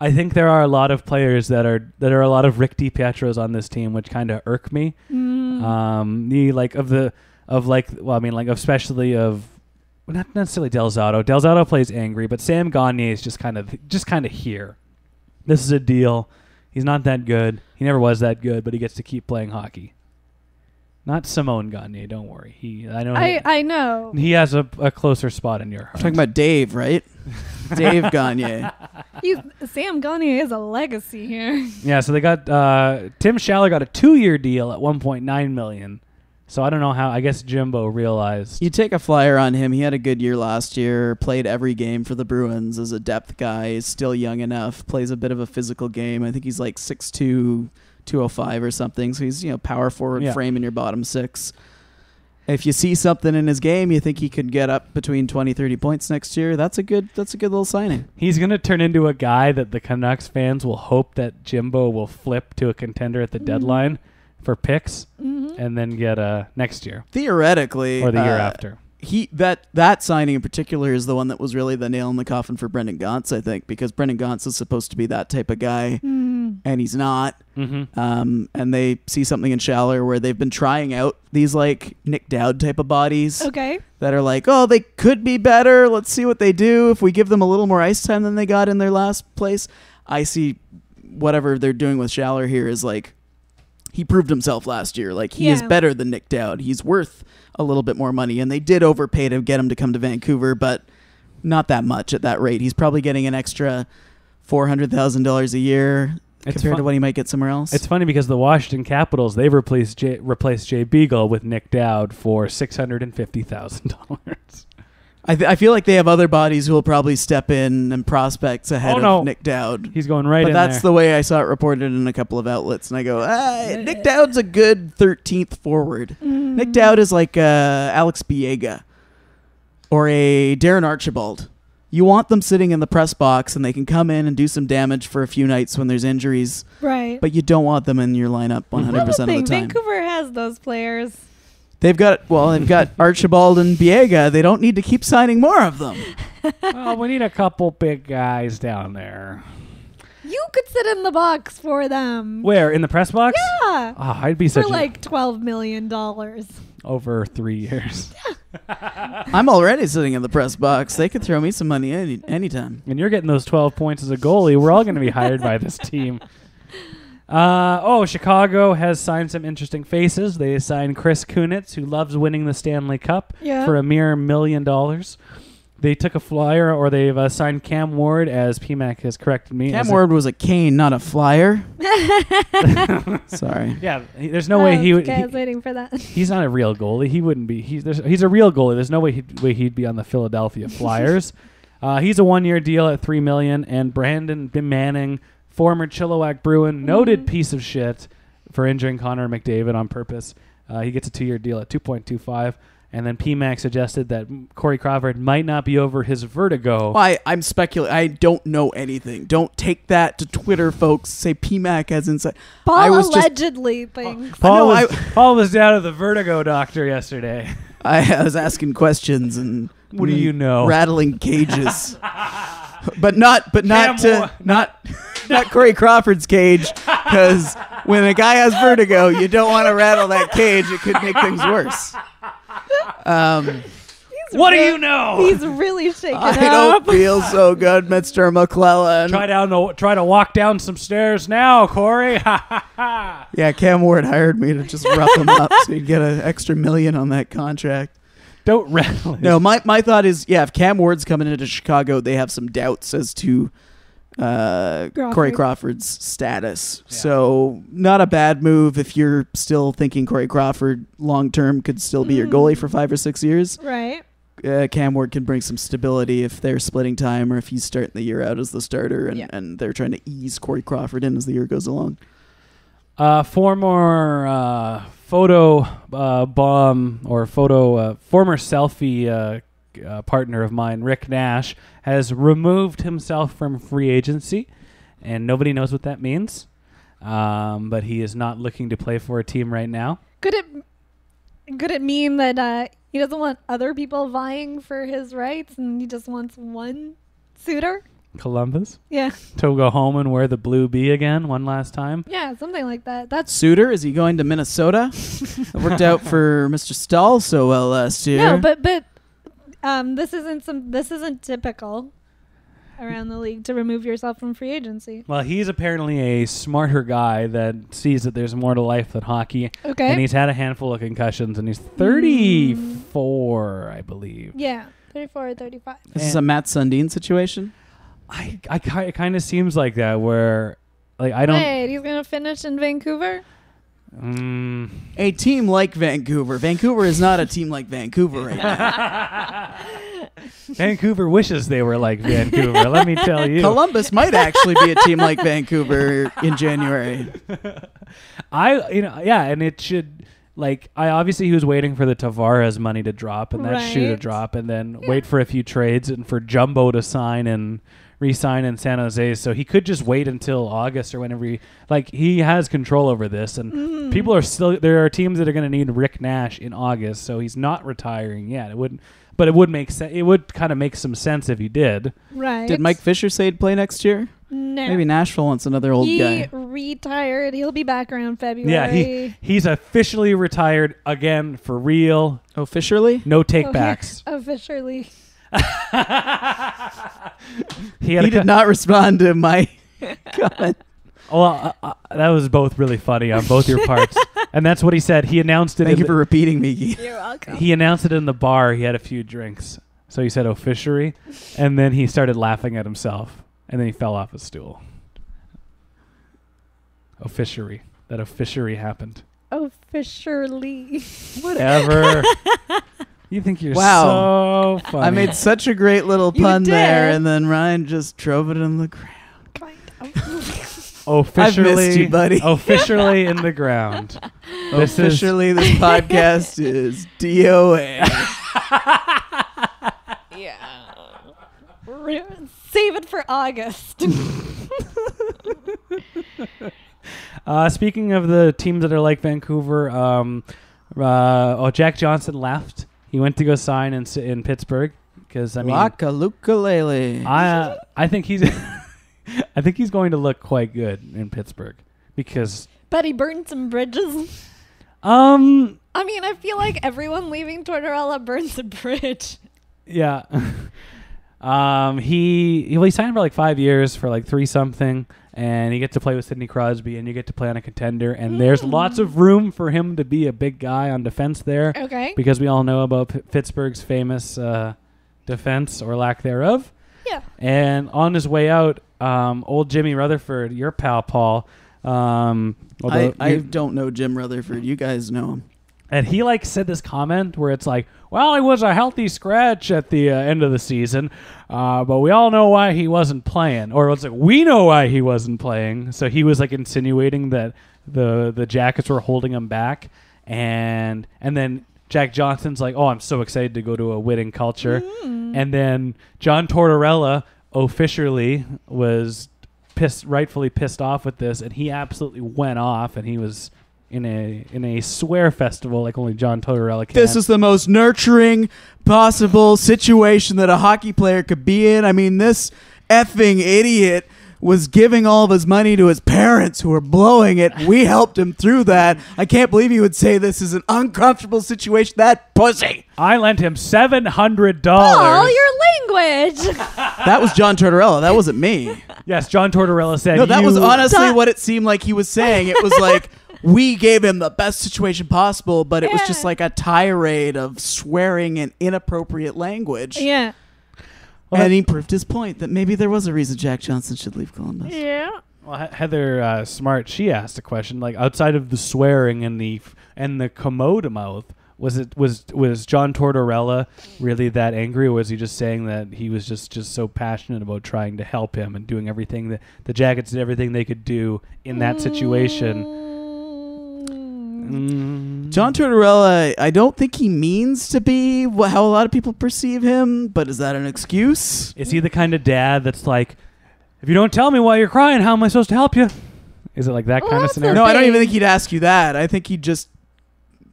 I think there are a lot of players that are that are a lot of Rick DiPietros on this team, which kind of irk me. Mm. Um, the like of the of like well, I mean like especially of not necessarily Del Zotto. Del Zotto plays angry, but Sam Gagner is just kind of just kind of here. This is a deal. He's not that good. He never was that good, but he gets to keep playing hockey. Not Simone Gagne. Don't worry. He I know I, I know. he, he has a, a closer spot in your heart. I'm talking about Dave, right? (laughs) Dave Gagne. (laughs) He's, Sam Gagner is a legacy here. (laughs) Yeah, so they got uh, Tim Schaller got a two-year deal at 1.9 million. So I don't know how. I guess Jimbo realized. You take a flyer on him. He had a good year last year. Played every game for the Bruins as a depth guy. Is still young enough. Plays a bit of a physical game. I think he's like 6'2", 205 or something. So he's you know power forward Yeah. frame in your bottom six. If you see something in his game, you think he could get up between 20, 30 points next year. That's a good. That's a good little signing. He's gonna turn into a guy that the Canucks fans will hope that Jimbo will flip to a contender at the deadline for picks, and then get uh, next year Theoretically, or the year uh, after. He that that signing in particular is the one that was really the nail in the coffin for Brendan Gaunce, I think, because Brendan Gaunce is supposed to be that type of guy, and he's not. Mm-hmm. Um, and they see something in Schaller where they've been trying out these like Nic Dowd type of bodies Okay. that are like, oh, they could be better. Let's see what they do if we give them a little more ice time than they got in their last place. I see whatever they're doing with Schaller here is like he proved himself last year. Like he is better than Nic Dowd. He's worth a little bit more money, and they did overpay to get him to come to Vancouver, but not that much at that rate. He's probably getting an extra four hundred thousand dollars a year It's compared fun- to what he might get somewhere else. It's funny because the Washington Capitals they've replaced Jay, replaced Jay Beagle with Nic Dowd for six hundred and fifty thousand dollars. I, th- I feel like they have other bodies who will probably step in and prospects ahead Oh, of. Nic Dowd. He's going right but in that's there. the way I saw it reported in a couple of outlets, and I go, ah, Nic Dowd's a good thirteenth forward. Nic Dowd is like uh, Alex Biega or a Darren Archibald. You want them sitting in the press box, and they can come in and do some damage for a few nights when there's injuries, Right. but you don't want them in your lineup 100% of the thing, time. Vancouver has those players. They've got well, they've got (laughs) Archibald and Biega. They don't need to keep signing more of them. (laughs) well, we need a couple big guys down there. You could sit in the box for them. Where in the press box? Yeah. Oh, I'd be For such a, like twelve million dollars. over three years. (laughs) I'm already sitting in the press box. They could throw me some money any anytime. and you're getting those 12 points as a goalie, we're all going to be hired by this team. Uh, oh, Chicago has signed some interesting faces. They signed Chris Kunitz, who loves winning the Stanley Cup, Yeah. for a mere million dollars. They took a flyer, or they've uh, signed Cam Ward, as PMAC has corrected me. Cam Ward was a cane, not a flyer. (laughs) (laughs) Sorry. yeah, he- there's no way he would. Okay, I was waiting for that. (laughs) He's not a real goalie. He wouldn't be. He's he's a real goalie. There's no way he'd, way he'd be on the Philadelphia Flyers. uh, he's a one year deal at three million. And Brandon Manning, former Chilliwack Bruin, noted piece of shit for injuring Connor McDavid on purpose. Uh, he gets a two year deal at two point two five. And then PMAC suggested that Corey Crawford might not be over his vertigo. Well, I, I'm speculating. I don't know anything. Don't take that to Twitter, folks. Say PMAC has insight. Paul I was just- allegedly thinks. Paul, No, was, I- Paul was down at the vertigo doctor yesterday. I, I was asking questions and What do you know? Rattling cages, (laughs) but not, but not Cam to not (laughs) (laughs) not Corey Crawford's cage, because when a guy has vertigo, you don't want to rattle that cage. It could make things worse. Um, what do you know? He's really shaking I up. don't feel so good, Mr. McClellan. Try down the try to walk down some stairs now, Corey. (laughs) Yeah, Cam Ward hired me to just rough him up so he'd get an extra million on that contract. Don't (laughs) rattle. No, my, my thought is, yeah, if Cam Ward's coming into Chicago, they have some doubts as to uh, Crawford. Corey Crawford's status. So not a bad move if you're still thinking Corey Crawford long term could still be your goalie for five or six years. Right. Uh, Cam Ward can bring some stability if they're splitting time or if he's starting the year out as the starter and, Yeah. and they're trying to ease Corey Crawford in as the year goes along. Uh, more. uh, photo uh, bomb or photo uh, former selfie uh, uh, partner of mine, Rick Nash, has removed himself from free agency, and nobody knows what that means. Um, but he is not looking to play for a team right now. Could it could it mean that uh, he doesn't want other people vying for his rights and he just wants one suitor? Columbus Yeah. to go home and wear the blue B again one last time. Yeah, something like that. That's Suter, is he going to Minnesota? it worked out for (laughs) Mr. Stahl so well last year. No, but but um this isn't some this isn't typical around the league to remove yourself from free agency. Well, he's apparently a smarter guy that sees that there's more to life than hockey. Okay. And he's had a handful of concussions, and he's 34, I believe. yeah. 34 or 35. This is a Mats Sundin situation. I, I it kind of seems like that, where like I don't. Wait, he's going to finish in Vancouver? Mm, A team like Vancouver. Vancouver is not a team like Vancouver right now. (laughs) Vancouver wishes they were like Vancouver. let me tell you. Columbus might actually be a team like Vancouver in January. (laughs) I you know yeah, and it should like I obviously he was waiting for the Tavares money to drop and that shoe to drop and then wait for a few trades and for Jumbo to sign and re-sign in San Jose. So he could just wait until August or whenever he like he has control over this and Mm-hmm. people are still there are teams that are going to need Rick Nash in August, so he's not retiring yet. It wouldn't but it would make sense. It would kind of make some sense if he did. Right. Did Mike Fisher say he'd play next year? No. Maybe Nashville wants another old he guy. retired. He'll be back around February. Yeah, he he's officially retired again for real. Officially? Fisherly? No Oh, takebacks. yeah, (laughs) Officially. He He a co- did not respond to my (laughs) comment. Well, uh, uh, that was both really funny on both your parts, (laughs) and that's what he said. He announced it. Thank in you the- for repeating, Miki. You're welcome. he announced it in the bar. He had a few drinks, so he said "oh fishery," and then he started laughing at himself, and then he fell off his stool. Oh fishery! That a fishery happened. Officially. Whatever. (laughs) you think you're Wow. so funny? I made such a great little You pun there, did. and then Ryan just drove it in the ground. (laughs) officially. I've you, buddy. (laughs) Officially in the ground. (laughs) This is- Officially, this podcast is DOA. Re- Save it for August. Uh, speaking of the teams that are like Vancouver, um, uh, oh, Jack Johnson left. He went to go sign in in Pittsburgh because I mean, Laka Lukalele. I uh, I think he's (laughs) I think he's going to look quite good in Pittsburgh because But he burned some bridges. um I mean, I feel like everyone leaving Tortorella burns a bridge. yeah. (laughs) um he he, well, he signed for like 5 years for like 3 something and he gets to play with Sidney Crosby and you get to play on a contender and there's lots of room for him to be a big guy on defense there Okay. because we all know about P- Pittsburgh's famous uh, defense or lack thereof. Yeah. And on his way out, um, old Jimmy Rutherford, your pal Paul, um, I, I don't know Jim Rutherford. You guys know him. And he like said this comment where it's like, "Well, he was a healthy scratch at the uh, end of the season, uh, but we all know why he wasn't playing, or it's like we know why he wasn't playing." So he was like insinuating that the the Jackets were holding him back, and and then Jack Johnson's like, "Oh, I'm so excited to go to a winning culture," and then John Tortorella officially was pissed, rightfully pissed off with this, and he absolutely went off, and he was in a in a swear festival like only John Tortorella can. This is the most nurturing possible situation that a hockey player could be in. I mean, this effing idiot was giving all of his money to his parents who were blowing it. We helped him through that. I can't believe he would say this is an uncomfortable situation. That pussy. I lent him seven hundred dollars. your language. (laughs) That was John Tortorella. That wasn't me. yes, John Tortorella said. No, that was honestly That- what it seemed like he was saying. It was like we gave him the best situation possible, but it was just like a tirade of swearing and inappropriate language. yeah. Well, and he proved his point that maybe there was a reason Jack Johnson should leave Columbus. Yeah. Well, He- Heather uh, Smart, she asked a question like outside of the swearing and the and the commode mouth. Was it was was John Tortorella really that angry, or was he just saying that he was just just so passionate about trying to help him and doing everything that the Jackets did everything they could do in that situation? Mm. John Tortorella, I don't think he means to be wh- how a lot of people perceive him, but is that an excuse? Is he the kind of dad that's like, if you don't tell me why you're crying, how am I supposed to help you? Is it like that Well, kind of that's the scenario? No, I don't even think he'd ask you that. I think he'd just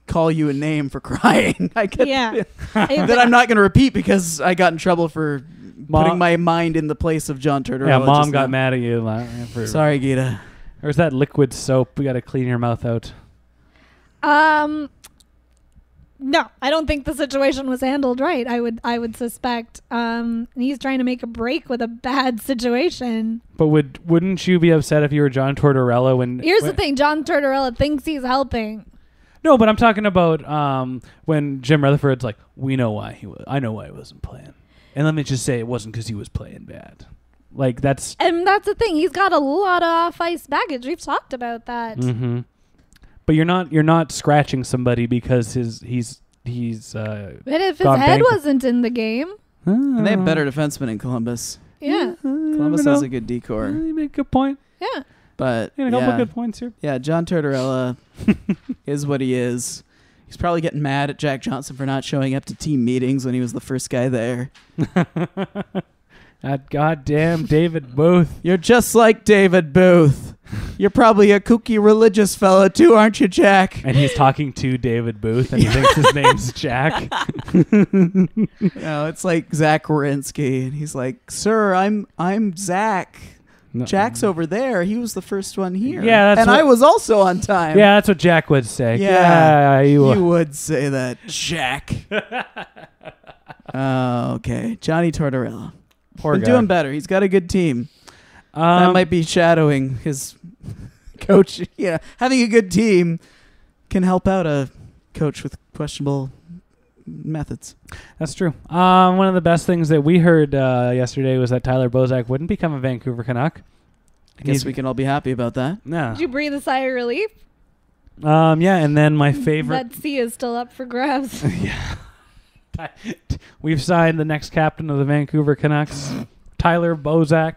call you a name for (laughs) crying. I get Yeah. (laughs) that I'm not going to repeat because I got in trouble for Mom- putting my mind in the place of John Tortorella. yeah, mom got now. mad at you. like, For, Sorry, Geeta. Or is that liquid soap? We got to clean your mouth out. Um, no, I don't think the situation was handled right. I would, I would suspect. Um, he's trying to make a break with a bad situation. But would wouldn't you be upset if you were John Tortorella when? Here's when- the thing: John Tortorella thinks he's helping. No, but I'm talking about um, when Jim Rutherford's like, we know why he was. I know why he wasn't playing, and let me just say it wasn't because he was playing bad. Like that's. And that's the thing. He's got a lot of off ice baggage. We've talked about that. hmm But you're not you're not scratching somebody because his he's he's. Uh, But if his Gone head bankrupt. wasn't in the game, And they have better defensemen in Columbus. yeah, Columbus has a good decor. You make a good point. yeah. But You got a couple yeah, good points here. yeah, John Tortorella (laughs) is what he is. He's probably getting mad at Jack Johnson for not showing up to team meetings when he was the first guy there. (laughs) That goddamn David Booth. You're just like David Booth. You're probably a kooky religious fellow too, aren't you, Jack? And he's talking to David Booth, and he thinks his name's Jack. (laughs) No, it's like Zach Werenski, and he's like, "Sir, I'm I'm Zach. No. Jack's over there. He was the first one here. Yeah, that's and what- I was also on time. Yeah, that's what Jack would say. Yeah, Yeah, you. you would say that, Jack. (laughs) Oh, okay, Johnny Tortorella. poor Been guy. doing better. He's got a good team. that Um, might be shadowing his coach. (laughs) Yeah, having a good team can help out a coach with questionable methods. That's true. Um, one of the best things that we heard uh, yesterday was that Tyler Bozak wouldn't become a Vancouver Canuck. I guess we can all be happy about that. Yeah. Did you breathe a sigh of relief? Um, yeah, and then my (laughs) favorite. That C is still up for grabs. (laughs) yeah. We've signed the next captain of the Vancouver Canucks, Tyler Bozak.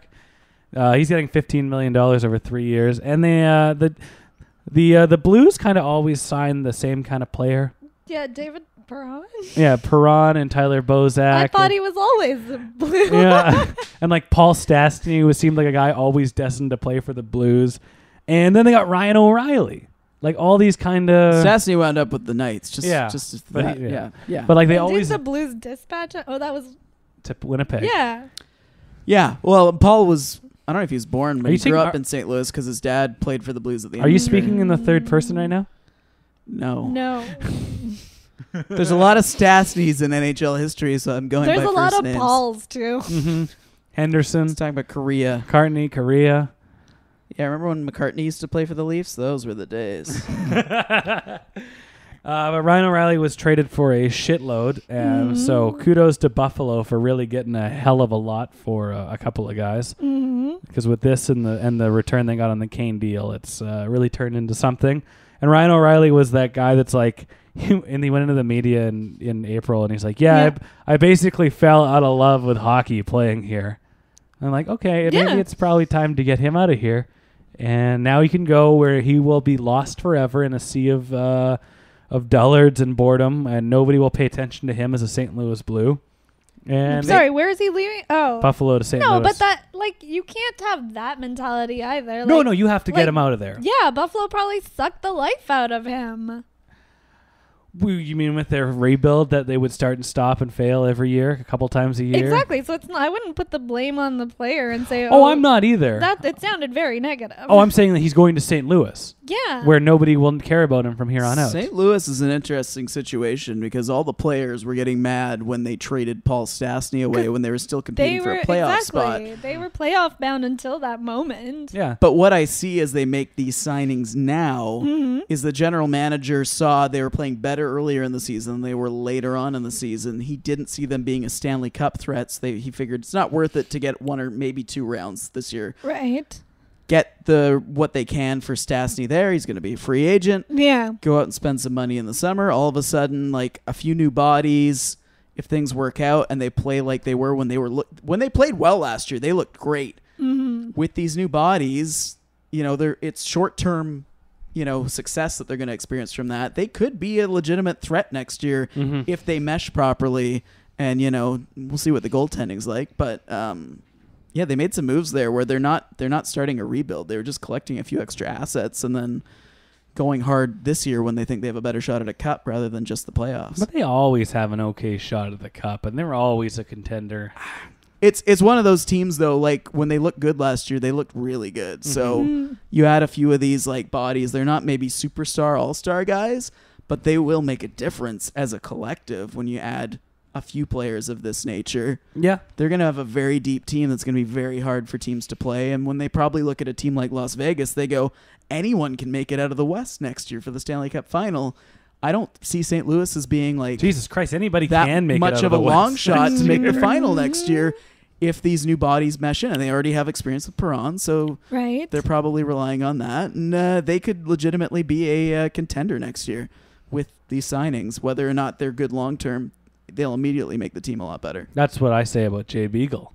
Uh, he's getting fifteen million dollars over three years, and the uh, the the uh, the Blues kind of always sign the same kind of player. yeah, David Perron. (laughs) Yeah, Perron and Tyler Bozak. I thought and- he was always a blue. (laughs) yeah, (laughs) and like Paul Stastny was seemed like a guy always destined to play for the Blues, and then they got Ryan O'Reilly. Like all these kind of, Sassy wound up with the Knights. Just, Yeah, just that. he- yeah. yeah, yeah. but like they Did always the Blues dispatch? Oh, that was to Winnipeg. yeah. Yeah. Well, Paul was I don't know if he was born, but Are he you saying- grew up are- in St. Louis because his dad played for the Blues at the. Are end you of his career. speaking in the third person right now? No. No. (laughs) There's a lot of Stastnys in NHL history, so I'm going There's by a lot first of names. balls too. Mm-hmm. (laughs) Henderson, Let's talk about Korea. McCartney, Korea. Yeah, remember when McCartney used to play for the Leafs? Those were the days. (laughs) uh, but Ryan O'Reilly was traded for a shitload, and so kudos to Buffalo for really getting a hell of a lot for uh, a couple of guys. Because with this and the and the return they got on the Kane deal, it's uh, really turned into something. And Ryan O'Reilly was that guy that's like, (laughs) and he went into the media in, in April, and he's like, "Yeah, Yeah. I, I basically fell out of love with hockey playing here." I'm like, okay, Yeah. maybe it's probably time to get him out of here. And now he can go where he will be lost forever in a sea of uh, of dullards and boredom, and nobody will pay attention to him as a St. Louis Blue. And Sorry, where is he leaving? Oh, Buffalo to St. Louis. No, Louis. but that like you can't have that mentality either. no, Like, no, you have to get him out of there. Yeah, Buffalo probably sucked the life out of him. You mean with their rebuild that they would start and stop and fail every year, a couple times a year? Exactly. So it's not, I wouldn't put the blame on the player and say, Oh, oh I'm not either. That it sounded very negative. oh, I'm saying that he's going to St. Louis, yeah. where nobody will care about him from here on out. St. Louis is an interesting situation because all the players were getting mad when they traded Paul Stastny away when they were still they competing for were a playoff exactly. spot. They were playoff bound until that moment. Yeah. But what I see as they make these signings now Mm-hmm. is the general manager saw they were playing better earlier in the season than they were later on in the season. He didn't see them being a Stanley Cup threat. So they, he figured it's not worth it to get one or maybe two rounds this year. Right. Get the what they can for Stastny there. He's going to be a free agent. Yeah. Go out and spend some money in the summer. All of a sudden, like a few new bodies. If things work out and they play like they were when they were look when they played well last year, they looked great. Mm-hmm. With these new bodies, you know, they're it's short term, you know, success that they're going to experience from that. They could be a legitimate threat next year Mhm. if they mesh properly. And you know, we'll see what the goaltending's like. But um, yeah, they made some moves there where they're not they're not starting a rebuild. They were just collecting a few extra assets and then going hard this year when they think they have a better shot at a cup rather than just the playoffs. But they always have an okay shot at the cup, and they're always a contender. It's it's one of those teams though. Like when they looked good last year, they looked really good. So Mm-hmm. you add a few of these like bodies. They're not maybe superstar all star guys, but they will make a difference as a collective when you add a few players of this nature. Yeah. They're gonna have a very deep team that's gonna be very hard for teams to play. And when they probably look at a team like Las Vegas, they go, anyone can make it out of the West next year for the Stanley Cup Final. I don't see St. Louis as being like Jesus Christ, anybody that can make much it out of of a the long West. shot to make the (laughs) final next year if these new bodies mesh in and they already have experience with Perron so Right. they're probably relying on that and uh, they could legitimately be a uh, contender next year with these signings whether or not they're good long term they'll immediately make the team a lot better That's what I say about Jay Beagle.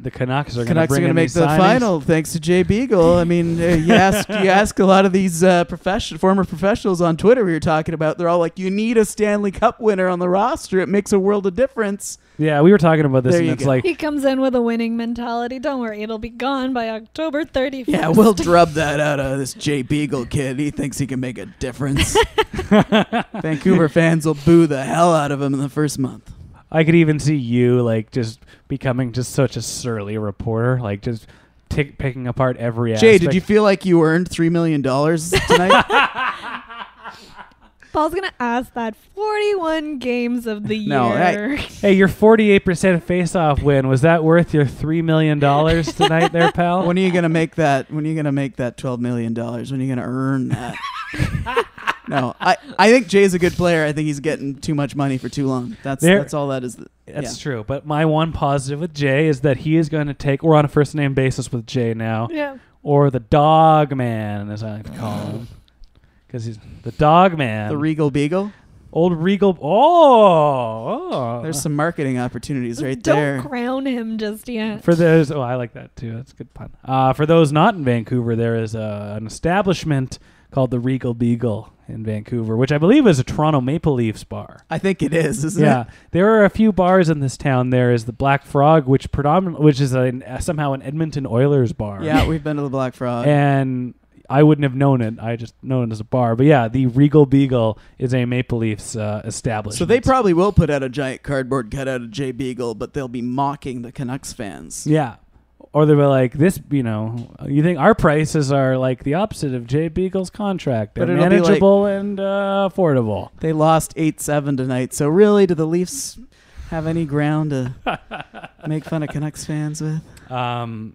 The Canucks are going to Canucks are going to make the signings. final thanks to Jay Beagle. I mean, uh, you (laughs) ask you ask a lot of these uh, profession former professionals on Twitter we were talking about. They're all like, "You need a Stanley Cup winner on the roster. It makes a world of difference." Yeah, we were talking about this, There and you it's go. like he comes in with a winning mentality. Don't worry, it'll be gone by October 31st. Yeah, we'll drub that out of this Jay Beagle kid. He thinks he can make a difference. (laughs) Vancouver fans will boo the hell out of him in the first month. I could even see you like just becoming just such a surly reporter, like just tick picking apart every Jay, aspect. did you feel like you earned three million dollars tonight? (laughs) Paul's gonna ask that 41 games of the (laughs) No, hey. year. Hey, your 48% face-off win was that worth your three million dollars (laughs) tonight, there, pal? when are you gonna make that? When are you gonna make that twelve million dollars? When are you gonna earn that? (laughs) no, I, I think Jay's a good player. I think he's getting too much money for too long. That's There- that's all that is. That's yeah. true. But my one positive with Jay is that he is going to take. We're on a first name basis with Jay now, yeah. or the Dog Man, as I like to call oh. him, because he's the Dog Man. The Regal Beagle. old Regal. Oh, oh. There's some marketing opportunities right there. Don't crown him just yet. For those, oh, I like that too. That's a good pun. Uh, for those not in Vancouver, there is uh, an establishment called the Regal Beagle in Vancouver, which I believe is a Toronto Maple Leafs bar. I think it is, isn't yeah, it? there are a few bars in this town. There is the Black Frog, which predominant, which is a, somehow an Edmonton Oilers bar. Yeah, we've been to the Black Frog. and I wouldn't have known it. I just known it as a bar. But yeah, the Regal Beagle is a Maple Leafs uh, establishment. So they probably will put out a giant cardboard cutout of Jay Beagle, but they'll be mocking the Canucks fans. yeah. or they'll be like, "This, you know, you think our prices are like the opposite of Jay Beagle's contract, But They're it'll like- manageable and uh, affordable." They lost eight seven tonight. So really, do the Leafs have any ground to (laughs) make fun of Canucks fans with? Um,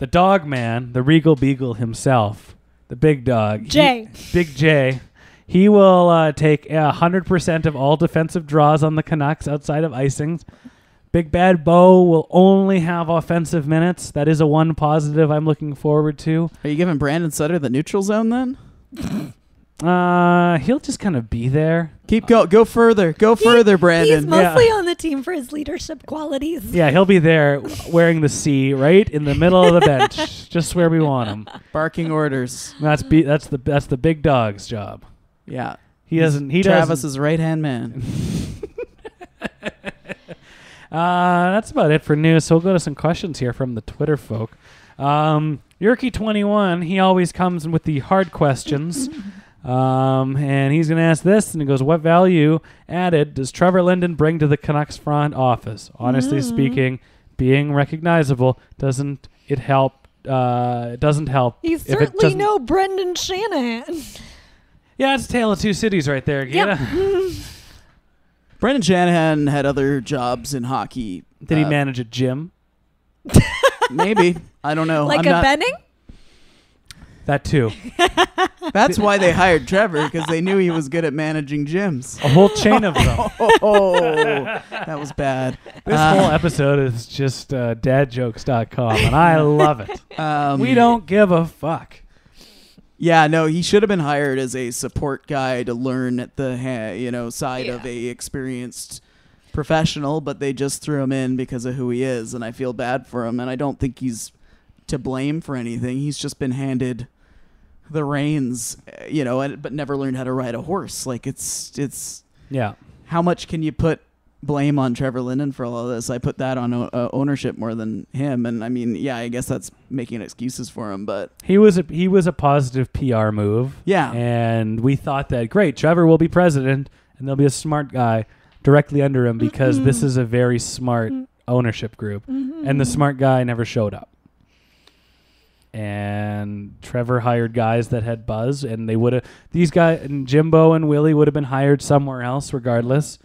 the dog man, the Regal Beagle himself, the big dog, he- Jay. Big J. He will uh, take a hundred percent of all defensive draws on the Canucks outside of icings. Big Bad Bo will only have offensive minutes. That is a one positive I'm looking forward to. Are you giving Brandon Sutter the neutral zone then? (laughs) Uh, he'll just kind of be there. Keep go go further. Go further, Brandon. He's mostly Yeah. on the team for his leadership qualities. Yeah, he'll be there wearing the C right in the middle of the bench, (laughs) just where we want him. Barking orders. That's be that's the that's the big dog's job. Yeah. He doesn't. He doesn't. Travis's right hand man. (laughs) Uh, that's about it for news. So we'll go to some questions here from the Twitter folk. Um, Yerky21, he always comes with the hard questions. (laughs) Um, and he's going to ask this, and he goes, What value added does Trevor Linden bring to the Canucks front office? Honestly speaking, being recognizable, doesn't it help? Uh, it doesn't help. He's if certainly doesn't- no Brendan Shanahan. Yeah, it's a tale of two cities right there, Geeta. (laughs) Brendan Shanahan had other jobs in hockey. Did he Uh, manage a gym? Maybe. I don't know. like I'm a not- Benning? That too. (laughs) That's why they hired Trevor because they knew he was good at managing gyms. A whole chain of them. (laughs) Oh, that was bad. This Uh, whole episode is just uh, dadjokes.com, and I (laughs) love it. Um, we don't give a fuck. Yeah, no, he should have been hired as a support guy to learn at the ha- you know side of a experienced professional, but they just threw him in because of who he is, and I feel bad for him. And I don't think he's to blame for anything. He's just been handed the reins, uh, you know, and, but never learned how to ride a horse. Like it's it's Yeah. how much can you put blame on Trevor Linden for all of this? I put that on o- uh, ownership more than him, and I mean, yeah, I guess that's making excuses for him, but He was a he was a positive PR move. Yeah. And we thought that great, Trevor will be president and there'll be a smart guy directly under him because this is a very smart ownership group. And the smart guy never showed up. And Trevor hired guys that had buzz and they would have these guys and Jimbo and Willie would have been hired somewhere else regardless.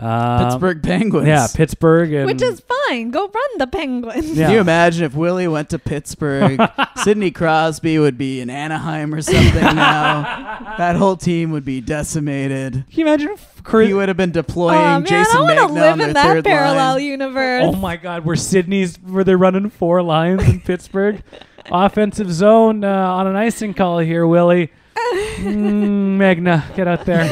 Um, Pittsburgh Penguins. Yeah, Pittsburgh and Which is fine. Go run the Penguins. Yeah. Can you imagine if Willie went to Pittsburgh? (laughs) Sidney Crosby would be in Anaheim or something now. That whole team would be decimated. Can you imagine if Chris- He would have been deploying Oh man, Jason I want to Megna live in that parallel line. universe. Oh my God, where Sydney's where they're running four lines in (laughs) Pittsburgh, offensive zone uh, on an icing call here, Willie. Mm, Megna, get out there.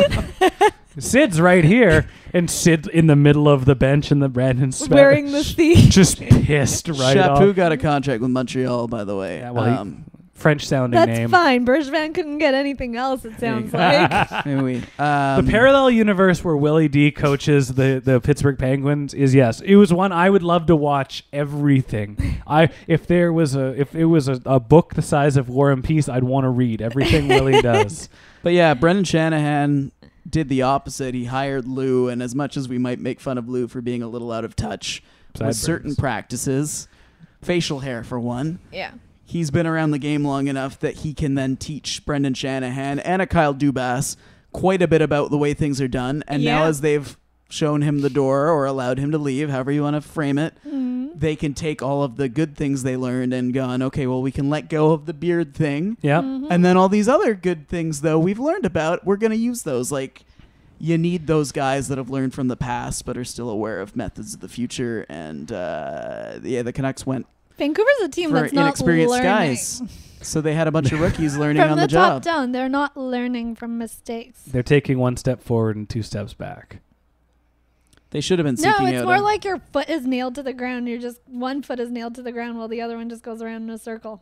(laughs) Sid's right here, and Sid in the middle of the bench in the Brandon Spe- Wearing the C. just pissed right Chaput off. got a contract with Montreal, by the way. Yeah, well, he- um, French sounding That's name. fine. Bergevin couldn't get anything else. It sounds like. (laughs) (laughs) maybe we- The um, parallel universe where Willie D coaches the, the Pittsburgh Penguins is yes. It was one I would love to watch everything. (laughs) I if there was a if it was a, a book the size of War and Peace, I'd want to read everything Willie does. But yeah, Brendan Shanahan did the opposite. He hired Lou, and as much as we might make fun of Lou for being a little out of touch with certain practices, facial hair for one, yeah. He's been around the game long enough that he can then teach Brendan Shanahan and a Kyle Dubas quite a bit about the way things are done. And now, as they've shown him the door or allowed him to leave, however you want to frame it, they can take all of the good things they learned and gone, okay, well, we can let go of the beard thing. Yep. And then all these other good things, though, we've learned about, we're going to use those. Like, you need those guys that have learned from the past but are still aware of methods of the future. And uh, yeah, the Canucks went Vancouver's a team for that's not inexperienced learning. guys. So they had a bunch of rookies learning From on the, the, top job. down, they're not learning from mistakes. They're taking one step forward and two steps back. They should have been No, it's out. more like your foot is nailed to the ground. You're just one foot is nailed to the ground while the other one just goes around in a circle.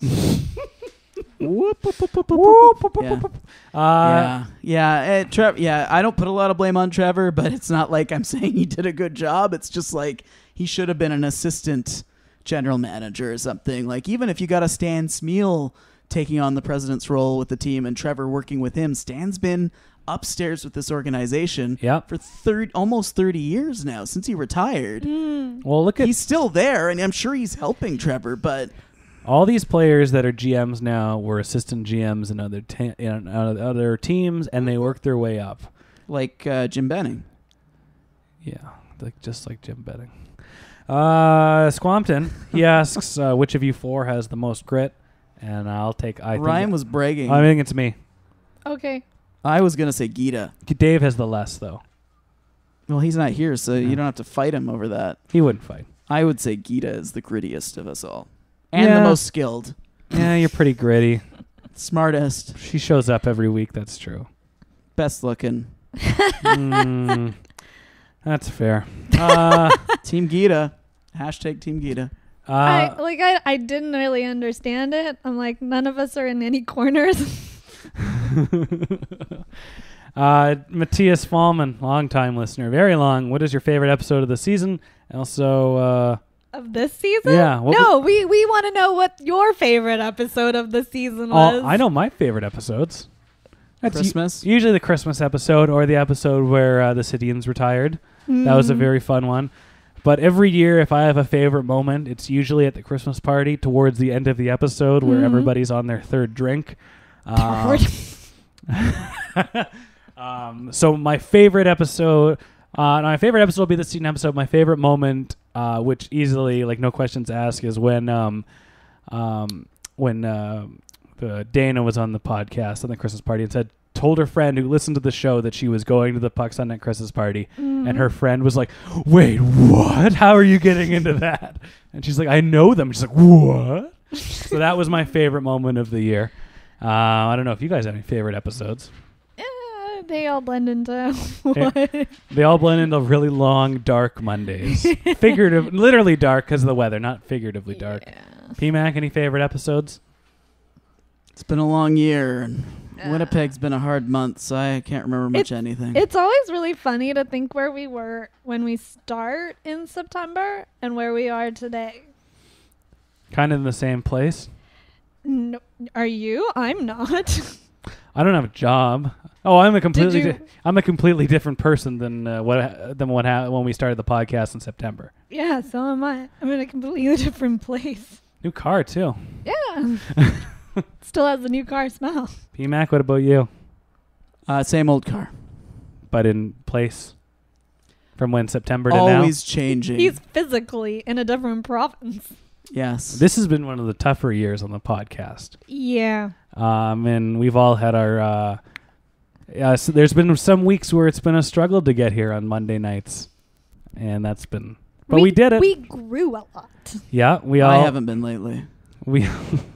Whoop, whoop, whoop, whoop, whoop, whoop. Yeah. Uh, yeah, yeah, eh, Trev. Yeah, I don't put a lot of blame on Trevor, but it's not like I'm saying he did a good job. It's just like he should have been an assistant general manager or something. Like even if you got a Stan Smyl taking on the president's role with the team and Trevor working with him. Stan's been upstairs with this organization Yep. for third almost 30 years now since he retired. Well, look at He's still there and I'm sure he's helping Trevor, but all these players that are GMs now were assistant GMs in other te- in other teams, and they worked their way up. like uh, Jim Benning. Yeah, like just like Jim Betting. Uh, Squampton, he (laughs) asks uh, which of you four has the most grit, and I'll take. I Ryan think, was bragging. I think it's me. Okay. I was going to say Geeta. Dave has the less though. Well, he's not here, so you don't have to fight him over that. He wouldn't fight. I would say Geeta is the grittiest of us all. And Yeah. the most skilled. Yeah, you're pretty gritty. (laughs) Smartest. She shows up every week. That's true. Best looking. (laughs) Mm, that's fair. (laughs) Uh, Team Geeta. Hashtag Team Geeta. I uh, like I, I didn't really understand it. I'm like none of us are in any corners. (laughs) uh, Matthias Fallman, long time listener, very long. What is your favorite episode of the season? Also, uh, of this season? Yeah, what no, we we want to know what your favorite episode of the season oh, was. I know my favorite episodes. That's u- Christmas. usually the Christmas episode or the episode where uh, the Sedins retired. That was a Mm. very fun one. But every year, if I have a favorite moment, it's usually at the Christmas party towards the end of the episode where Mhm. everybody's on their third drink. Um, (laughs) um, so my favorite episode, uh, my favorite episode will be the season episode. My favorite moment, uh, which easily, like no questions asked, is when, um, um, when uh, uh, Dana was on the podcast on the Christmas party and said, told her friend who listened to the show that she was going to the Pucks on Net Christmas party, Mm-hmm. and her friend was like, "Wait, what? (laughs) How are you getting into that?" And she's like, "I know them." She's like, "What?" so that was my (laughs) favorite moment of the year. Uh, I don't know if you guys have any favorite episodes. Yeah, they all blend into (laughs) Yeah. one. They all blend into really long, dark Mondays. Figurative, literally dark because of the weather, not figuratively dark. PMAC, any favorite episodes? It's been a long year, and Winnipeg's been a hard month, so I can't remember much It's- anything. It's always really funny to think where we were when we start in September and where we are today. Kind of in the same place. No, are you? I'm not. (laughs) I don't have a job. Oh, I'm a completely you- di- I'm a completely different person than uh, what than what ha- when we started the podcast in September. yeah, so am I. I'm in a completely (laughs) different place. New car too. Yeah. (laughs) (laughs) Still has the new car smell. P Mac, what about you? uh, same old car. But in place from when September to now. Always changing. He's physically in a different province. yes. now. This has been one of the tougher years on the podcast. Yeah. Um, and we've all had our. Uh, yeah, so there's been some weeks where it's been a struggle to get here on Monday nights, and that's been. But we, did it. We grew a lot. yeah, we all. I haven't been lately. We.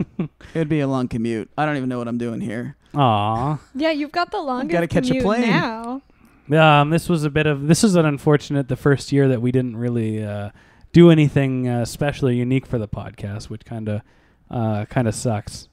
(laughs) It'd be a long commute. I don't even know what I'm doing here. Aw. Yeah, you've got the longest gotta catch a commute plane. now. Um, this was a bit of this is an unfortunate the first year that we didn't really uh, do anything uh, special or unique for the podcast, which kind of uh, kind of sucks.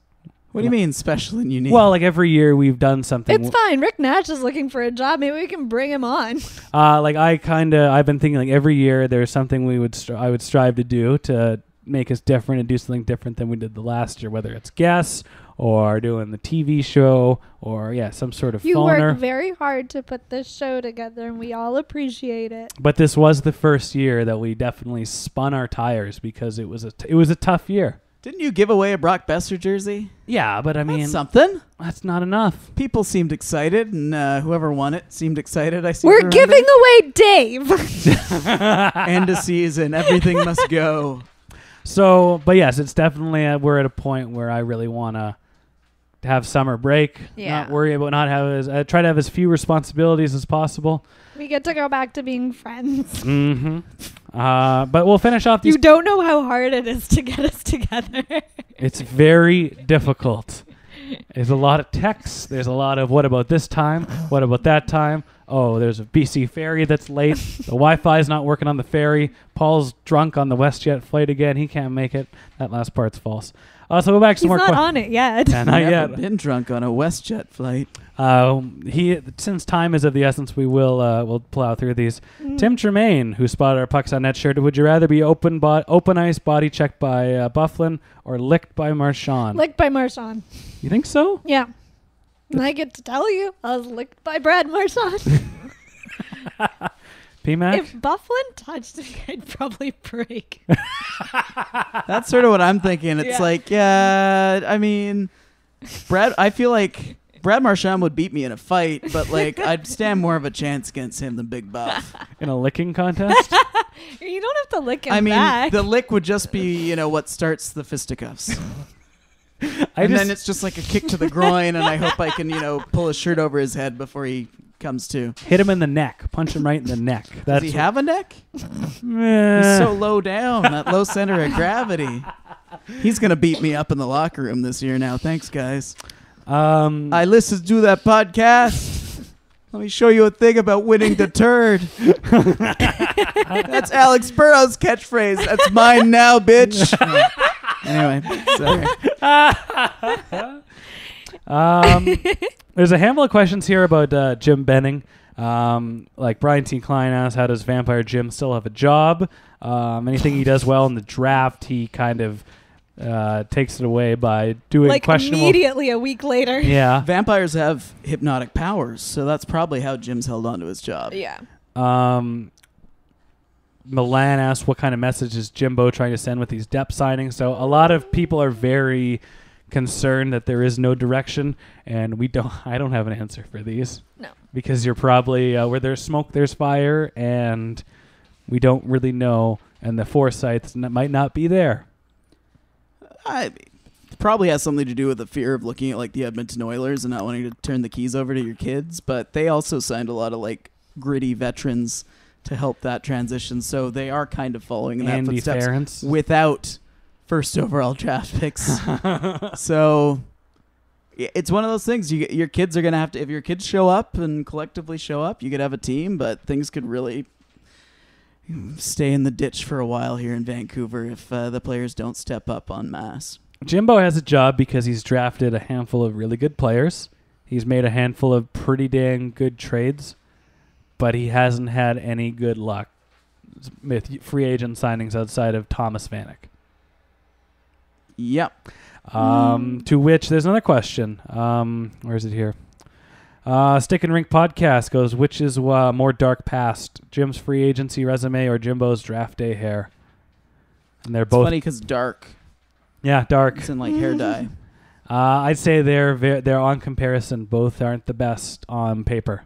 What do you mean special and unique? Well, like every year we've done something. It's fine. Rick Nash is looking for a job. Maybe we can bring him on. Uh, like I kind of I've been thinking like every year there's something we would stri- I would strive to do to make us different and do something different than we did the last year, whether it's guests or doing the TV show or yeah some sort of You phoner. worked very hard to put this show together, and we all appreciate it. but this was the first year that we definitely spun our tires because it was a t- it was a tough year. didn't you give away a Brock Boeser jersey? Yeah, but I mean That's something. that's not enough. People seemed excited, and uh, whoever won it seemed excited. I seem We're giving away Dave. (laughs) end of season. Everything must go. (laughs) So, but yes, it's definitely uh, we're at a point where I really want to have summer break. Yeah. Not worry about not have as uh, try to have as few responsibilities as possible. we get to go back to being friends. Mm-hmm. Uh, but we'll finish off these. You don't know how hard it is to get us together. it's very difficult. There's a lot of texts. There's a lot of what about this time? What about that time? Oh, there's a BC ferry that's late. the Wi-Fi is not working on the ferry. Paul's drunk on the WestJet flight again. He can't make it. That last part's false. Uh, so go back to He's some more not questions. on it yet. Yeah, not Never yet. been drunk on a WestJet flight. Uh, he since time is of the essence, we will uh, we'll plow through these. Mm. Tim Tremaine, who spotted our pucks on net shirt, would you rather be open bo- open ice body checked by uh, Byfuglien or licked by Marchand? Licked by Marchand. you think so? Yeah. And I get to tell you, I was licked by Brad Marchand. (laughs) PMAC? if Byfuglien touched me, I'd probably break. (laughs) That's sort of what I'm thinking. It's Yeah. like, yeah, I mean, Brad. I feel like Brad Marchand would beat me in a fight, but like I'd stand more of a chance against him than Big Buff. (laughs) In a licking contest? (laughs) you don't have to lick him I mean, back. the lick would just be, you know, what starts the fisticuffs. (laughs) I and just, then it's just like a kick to the groin, and I hope I can, you know, pull a shirt over his head before he comes to. hit him in the neck. Punch him right in the neck. Does That's he have a neck? He's so low down, that low center of gravity. He's gonna beat me up in the locker room this year. Now, thanks, guys. Um, I listened to that podcast. (laughs) Let me show you a thing about winning the turd. (laughs) That's Alex Burrows' catchphrase. That's mine now, bitch. (laughs) anyway, sorry. Um, there's a handful of questions here about uh, Jim Benning. Um, like Brian T. Klein asked, how does Vampire Jim still have a job? Um, anything he does well in the draft, he kind of uh, takes it away by doing like questionable. immediately a week later. Yeah. Vampires have hypnotic powers, so that's probably how Jim's held on to his job. Yeah. Um, Milan asked, what kind of message is Jimbo trying to send with these depth signings? So a lot of people are very concerned that there is no direction, and we don't. (laughs) I don't have an answer for these. No. because you're probably uh, where there's smoke, there's fire, and we don't really know, and the foresight n- might not be there. I it probably has something to do with the fear of looking at like the Edmonton Oilers and not wanting to turn the keys over to your kids. But they also signed a lot of like gritty veterans to help that transition, so they are kind of following in that Andy footsteps Ferentz. without first overall draft picks. (laughs) so it's one of those things. You your kids are gonna have to if your kids show up and collectively show up, you could have a team, but things could really stay in the ditch for a while here in Vancouver if uh, the players don't step up en masse. Jimbo has a job because he's drafted a handful of really good players. He's made a handful of pretty dang good trades, but he hasn't had any good luck with free agent signings outside of Thomas Vanek. Yep. Um, To which there's another question. Um, where is it here? Uh, Stick and Rink podcast goes, which is uh, more dark past, Jim's free agency resume or Jimbo's draft day hair? And they're It's both, funny because dark. yeah, dark. It's in like hair dye. (laughs) Uh, I'd say they're ve- they're on comparison. Both aren't the best on paper.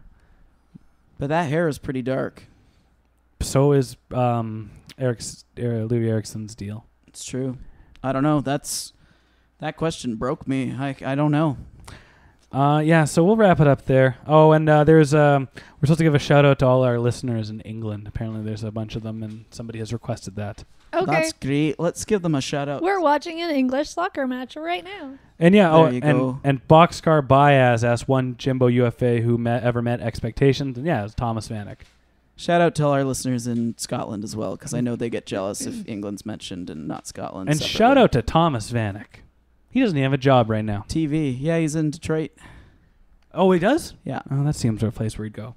But that hair is pretty dark. So is um, Eric's er, Loui Eriksson's deal. It's true. I don't know. That's that question broke me. I I don't know. Uh, yeah, so we'll wrap it up there. Oh, and uh, there's um, we're supposed to give a shout out to all our listeners in England. Apparently, there's a bunch of them, and somebody has requested that. Okay. That's great. Let's give them a shout out. We're watching an English soccer match right now. And yeah, oh, There you and go. and Boxcar Baez asked one Jimbo UFA who met, ever met expectations, and yeah, it's Thomas Vanek. Shout out to all our listeners in Scotland as well, because I know they get jealous if (clears throat) England's mentioned and not Scotland. And separately. shout out to Thomas Vanek. He doesn't even have a job right now. TV. Yeah, he's in Detroit. Oh, he does. Yeah. Oh, that seems a place where he'd go.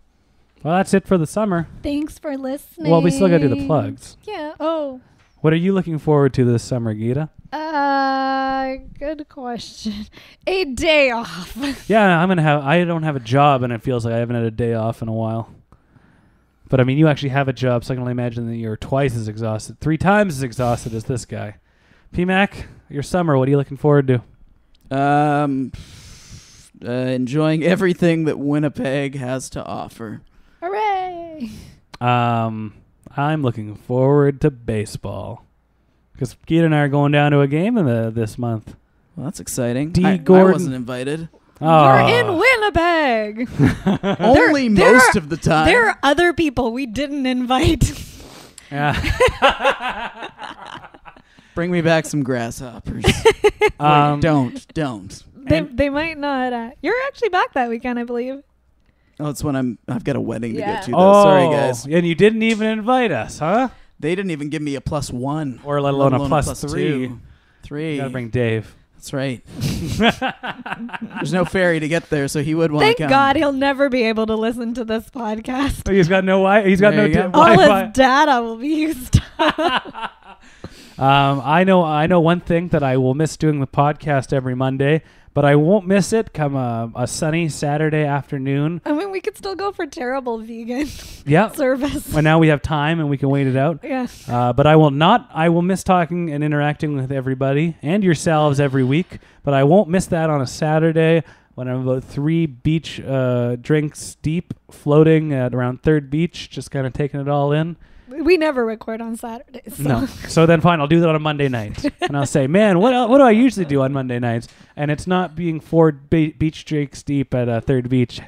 Well, that's it for the summer. Thanks for listening. Well, we still got to do the plugs. Yeah. Oh. What are you looking forward to this summer, Geeta? Uh, good question. (laughs) A day off. (laughs) Yeah, I'm gonna have. I don't have a job, and it feels like I haven't had a day off in a while. But I mean, you actually have a job, so I can only imagine that you're twice as exhausted, three times as exhausted as this guy. PMAC, your summer. What are you looking forward to? Um, uh, enjoying everything that Winnipeg has to offer. Hooray! Um, I'm looking forward to baseball because Geeta and I are going down to a game in the this month. Well, that's exciting. D. I, I Gordon. wasn't invited. Oh, We're in Winnipeg. (laughs) Only there most are- of the time. there are other people we didn't invite. Yeah. (laughs) (laughs) Bring me back some grasshoppers. (laughs) Um, Wait, don't, don't. they And- they might not. Uh, you're actually back that weekend, I believe. Oh, it's when I'm. I've got a wedding to Yeah. get to. Though. Oh, Sorry, guys. And you didn't even invite us, huh? They didn't even give me a plus one, Or let alone a plus three. two. Three. You gotta bring Dave. That's right. (laughs) There's no ferry to get there, so he would want to Thank come. God he'll never be able to listen to this podcast. Oh, he's got no wi- He's got There no you di- go. All Wi-Fi. his data will be used. (laughs) Um, I know. I know one thing that I will miss doing the podcast every Monday, but I won't miss it come a, a sunny Saturday afternoon. I mean, we could still go for terrible vegan (laughs) Yeah. (laughs) service. Well, now we have time and we can wait it out. yeah. Uh, but I will not. I will miss talking and interacting with everybody and yourselves every week. But I won't miss that on a Saturday when I'm about three beach uh, drinks deep, floating at around Third Beach, just kind of taking it all in. We never record on Saturdays. So. No. So then fine, I'll do that on a Monday night. (laughs) and I'll say, man, what el- what do I usually do on Monday nights? And it's not being four be- beach drinks deep at a third beach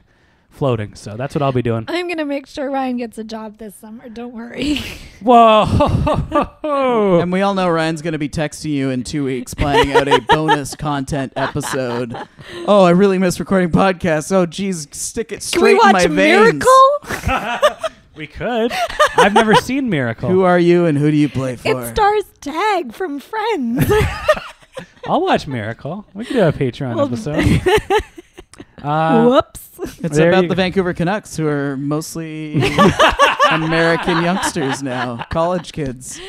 floating. So that's what I'll be doing. I'm going to make sure Ryan gets a job this summer. Don't worry. (laughs) Whoa. And we all know Ryan's going to be texting you in two weeks, planning out a (laughs) bonus content episode. Oh, I really miss recording podcasts. Oh, geez, stick it Can straight we in watch my veins. Miracle? we could. I've never (laughs) seen Miracle. Who are you and who do you play for? It stars Tag from Friends. (laughs) I'll watch Miracle. We could do a Patreon Well, episode. (laughs) Uh, Whoops. It's There about the go. Vancouver Canucks, who are mostly American youngsters now, college kids.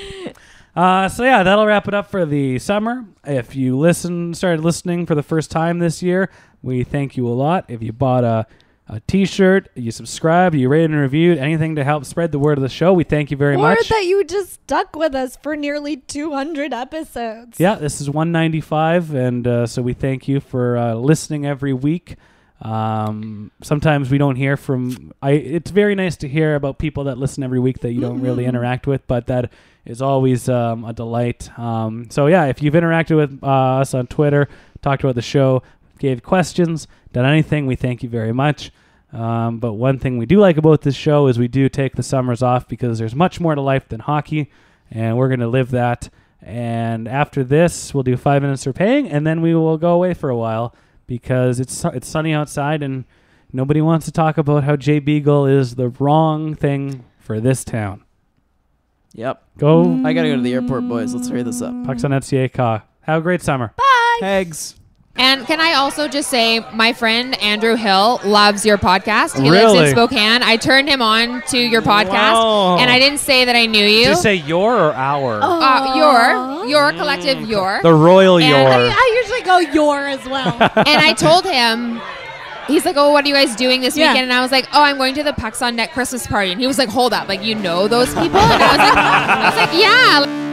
Uh, so yeah, that'll wrap it up for the summer. If you listen, started listening for the first time this year, we thank you a lot. If you bought a, a T-shirt, you subscribed, you rated and reviewed, anything to help spread the word of the show, we thank you very or much. that you just stuck with us for nearly 200 episodes. yeah, this is 195, and uh, so we thank you for uh, listening every week. Um, sometimes we don't hear from. I. It's very nice to hear about people that listen every week that you don't really Mm-hmm. interact with, but that is always um, a delight. Um, so yeah, if you've interacted with uh, us on Twitter, talked about the show, gave questions, done anything, we thank you very much. Um, but one thing we do like about this show is we do take the summers off because there's much more to life than hockey, and we're going to live that. And after this, we'll do five minutes for paying, and then we will go away for a while because it's it's sunny outside, and nobody wants to talk about how Jay Beagle is the wrong thing for this town. Yep. Go I got to go to the airport, boys. Let's hurry this up. Pucks on FCA Ka. Have a great summer. Hags. And can I also just say, my friend Andrew Hill loves your podcast. He Really? lives in Spokane. I turned him on to your podcast, Wow. and I didn't say that I knew you. Did you say your or our? uh, your, your collective, your. The royal And your. I- I usually go your as well. (laughs) and I told him, he's like, "Oh, what are you guys doing this Yeah. weekend?" And I was like, "Oh, I'm going to the Pucks on Net Christmas party." And he was like, "Hold up, like you know those people?" And I was like, (laughs) "I was like, yeah."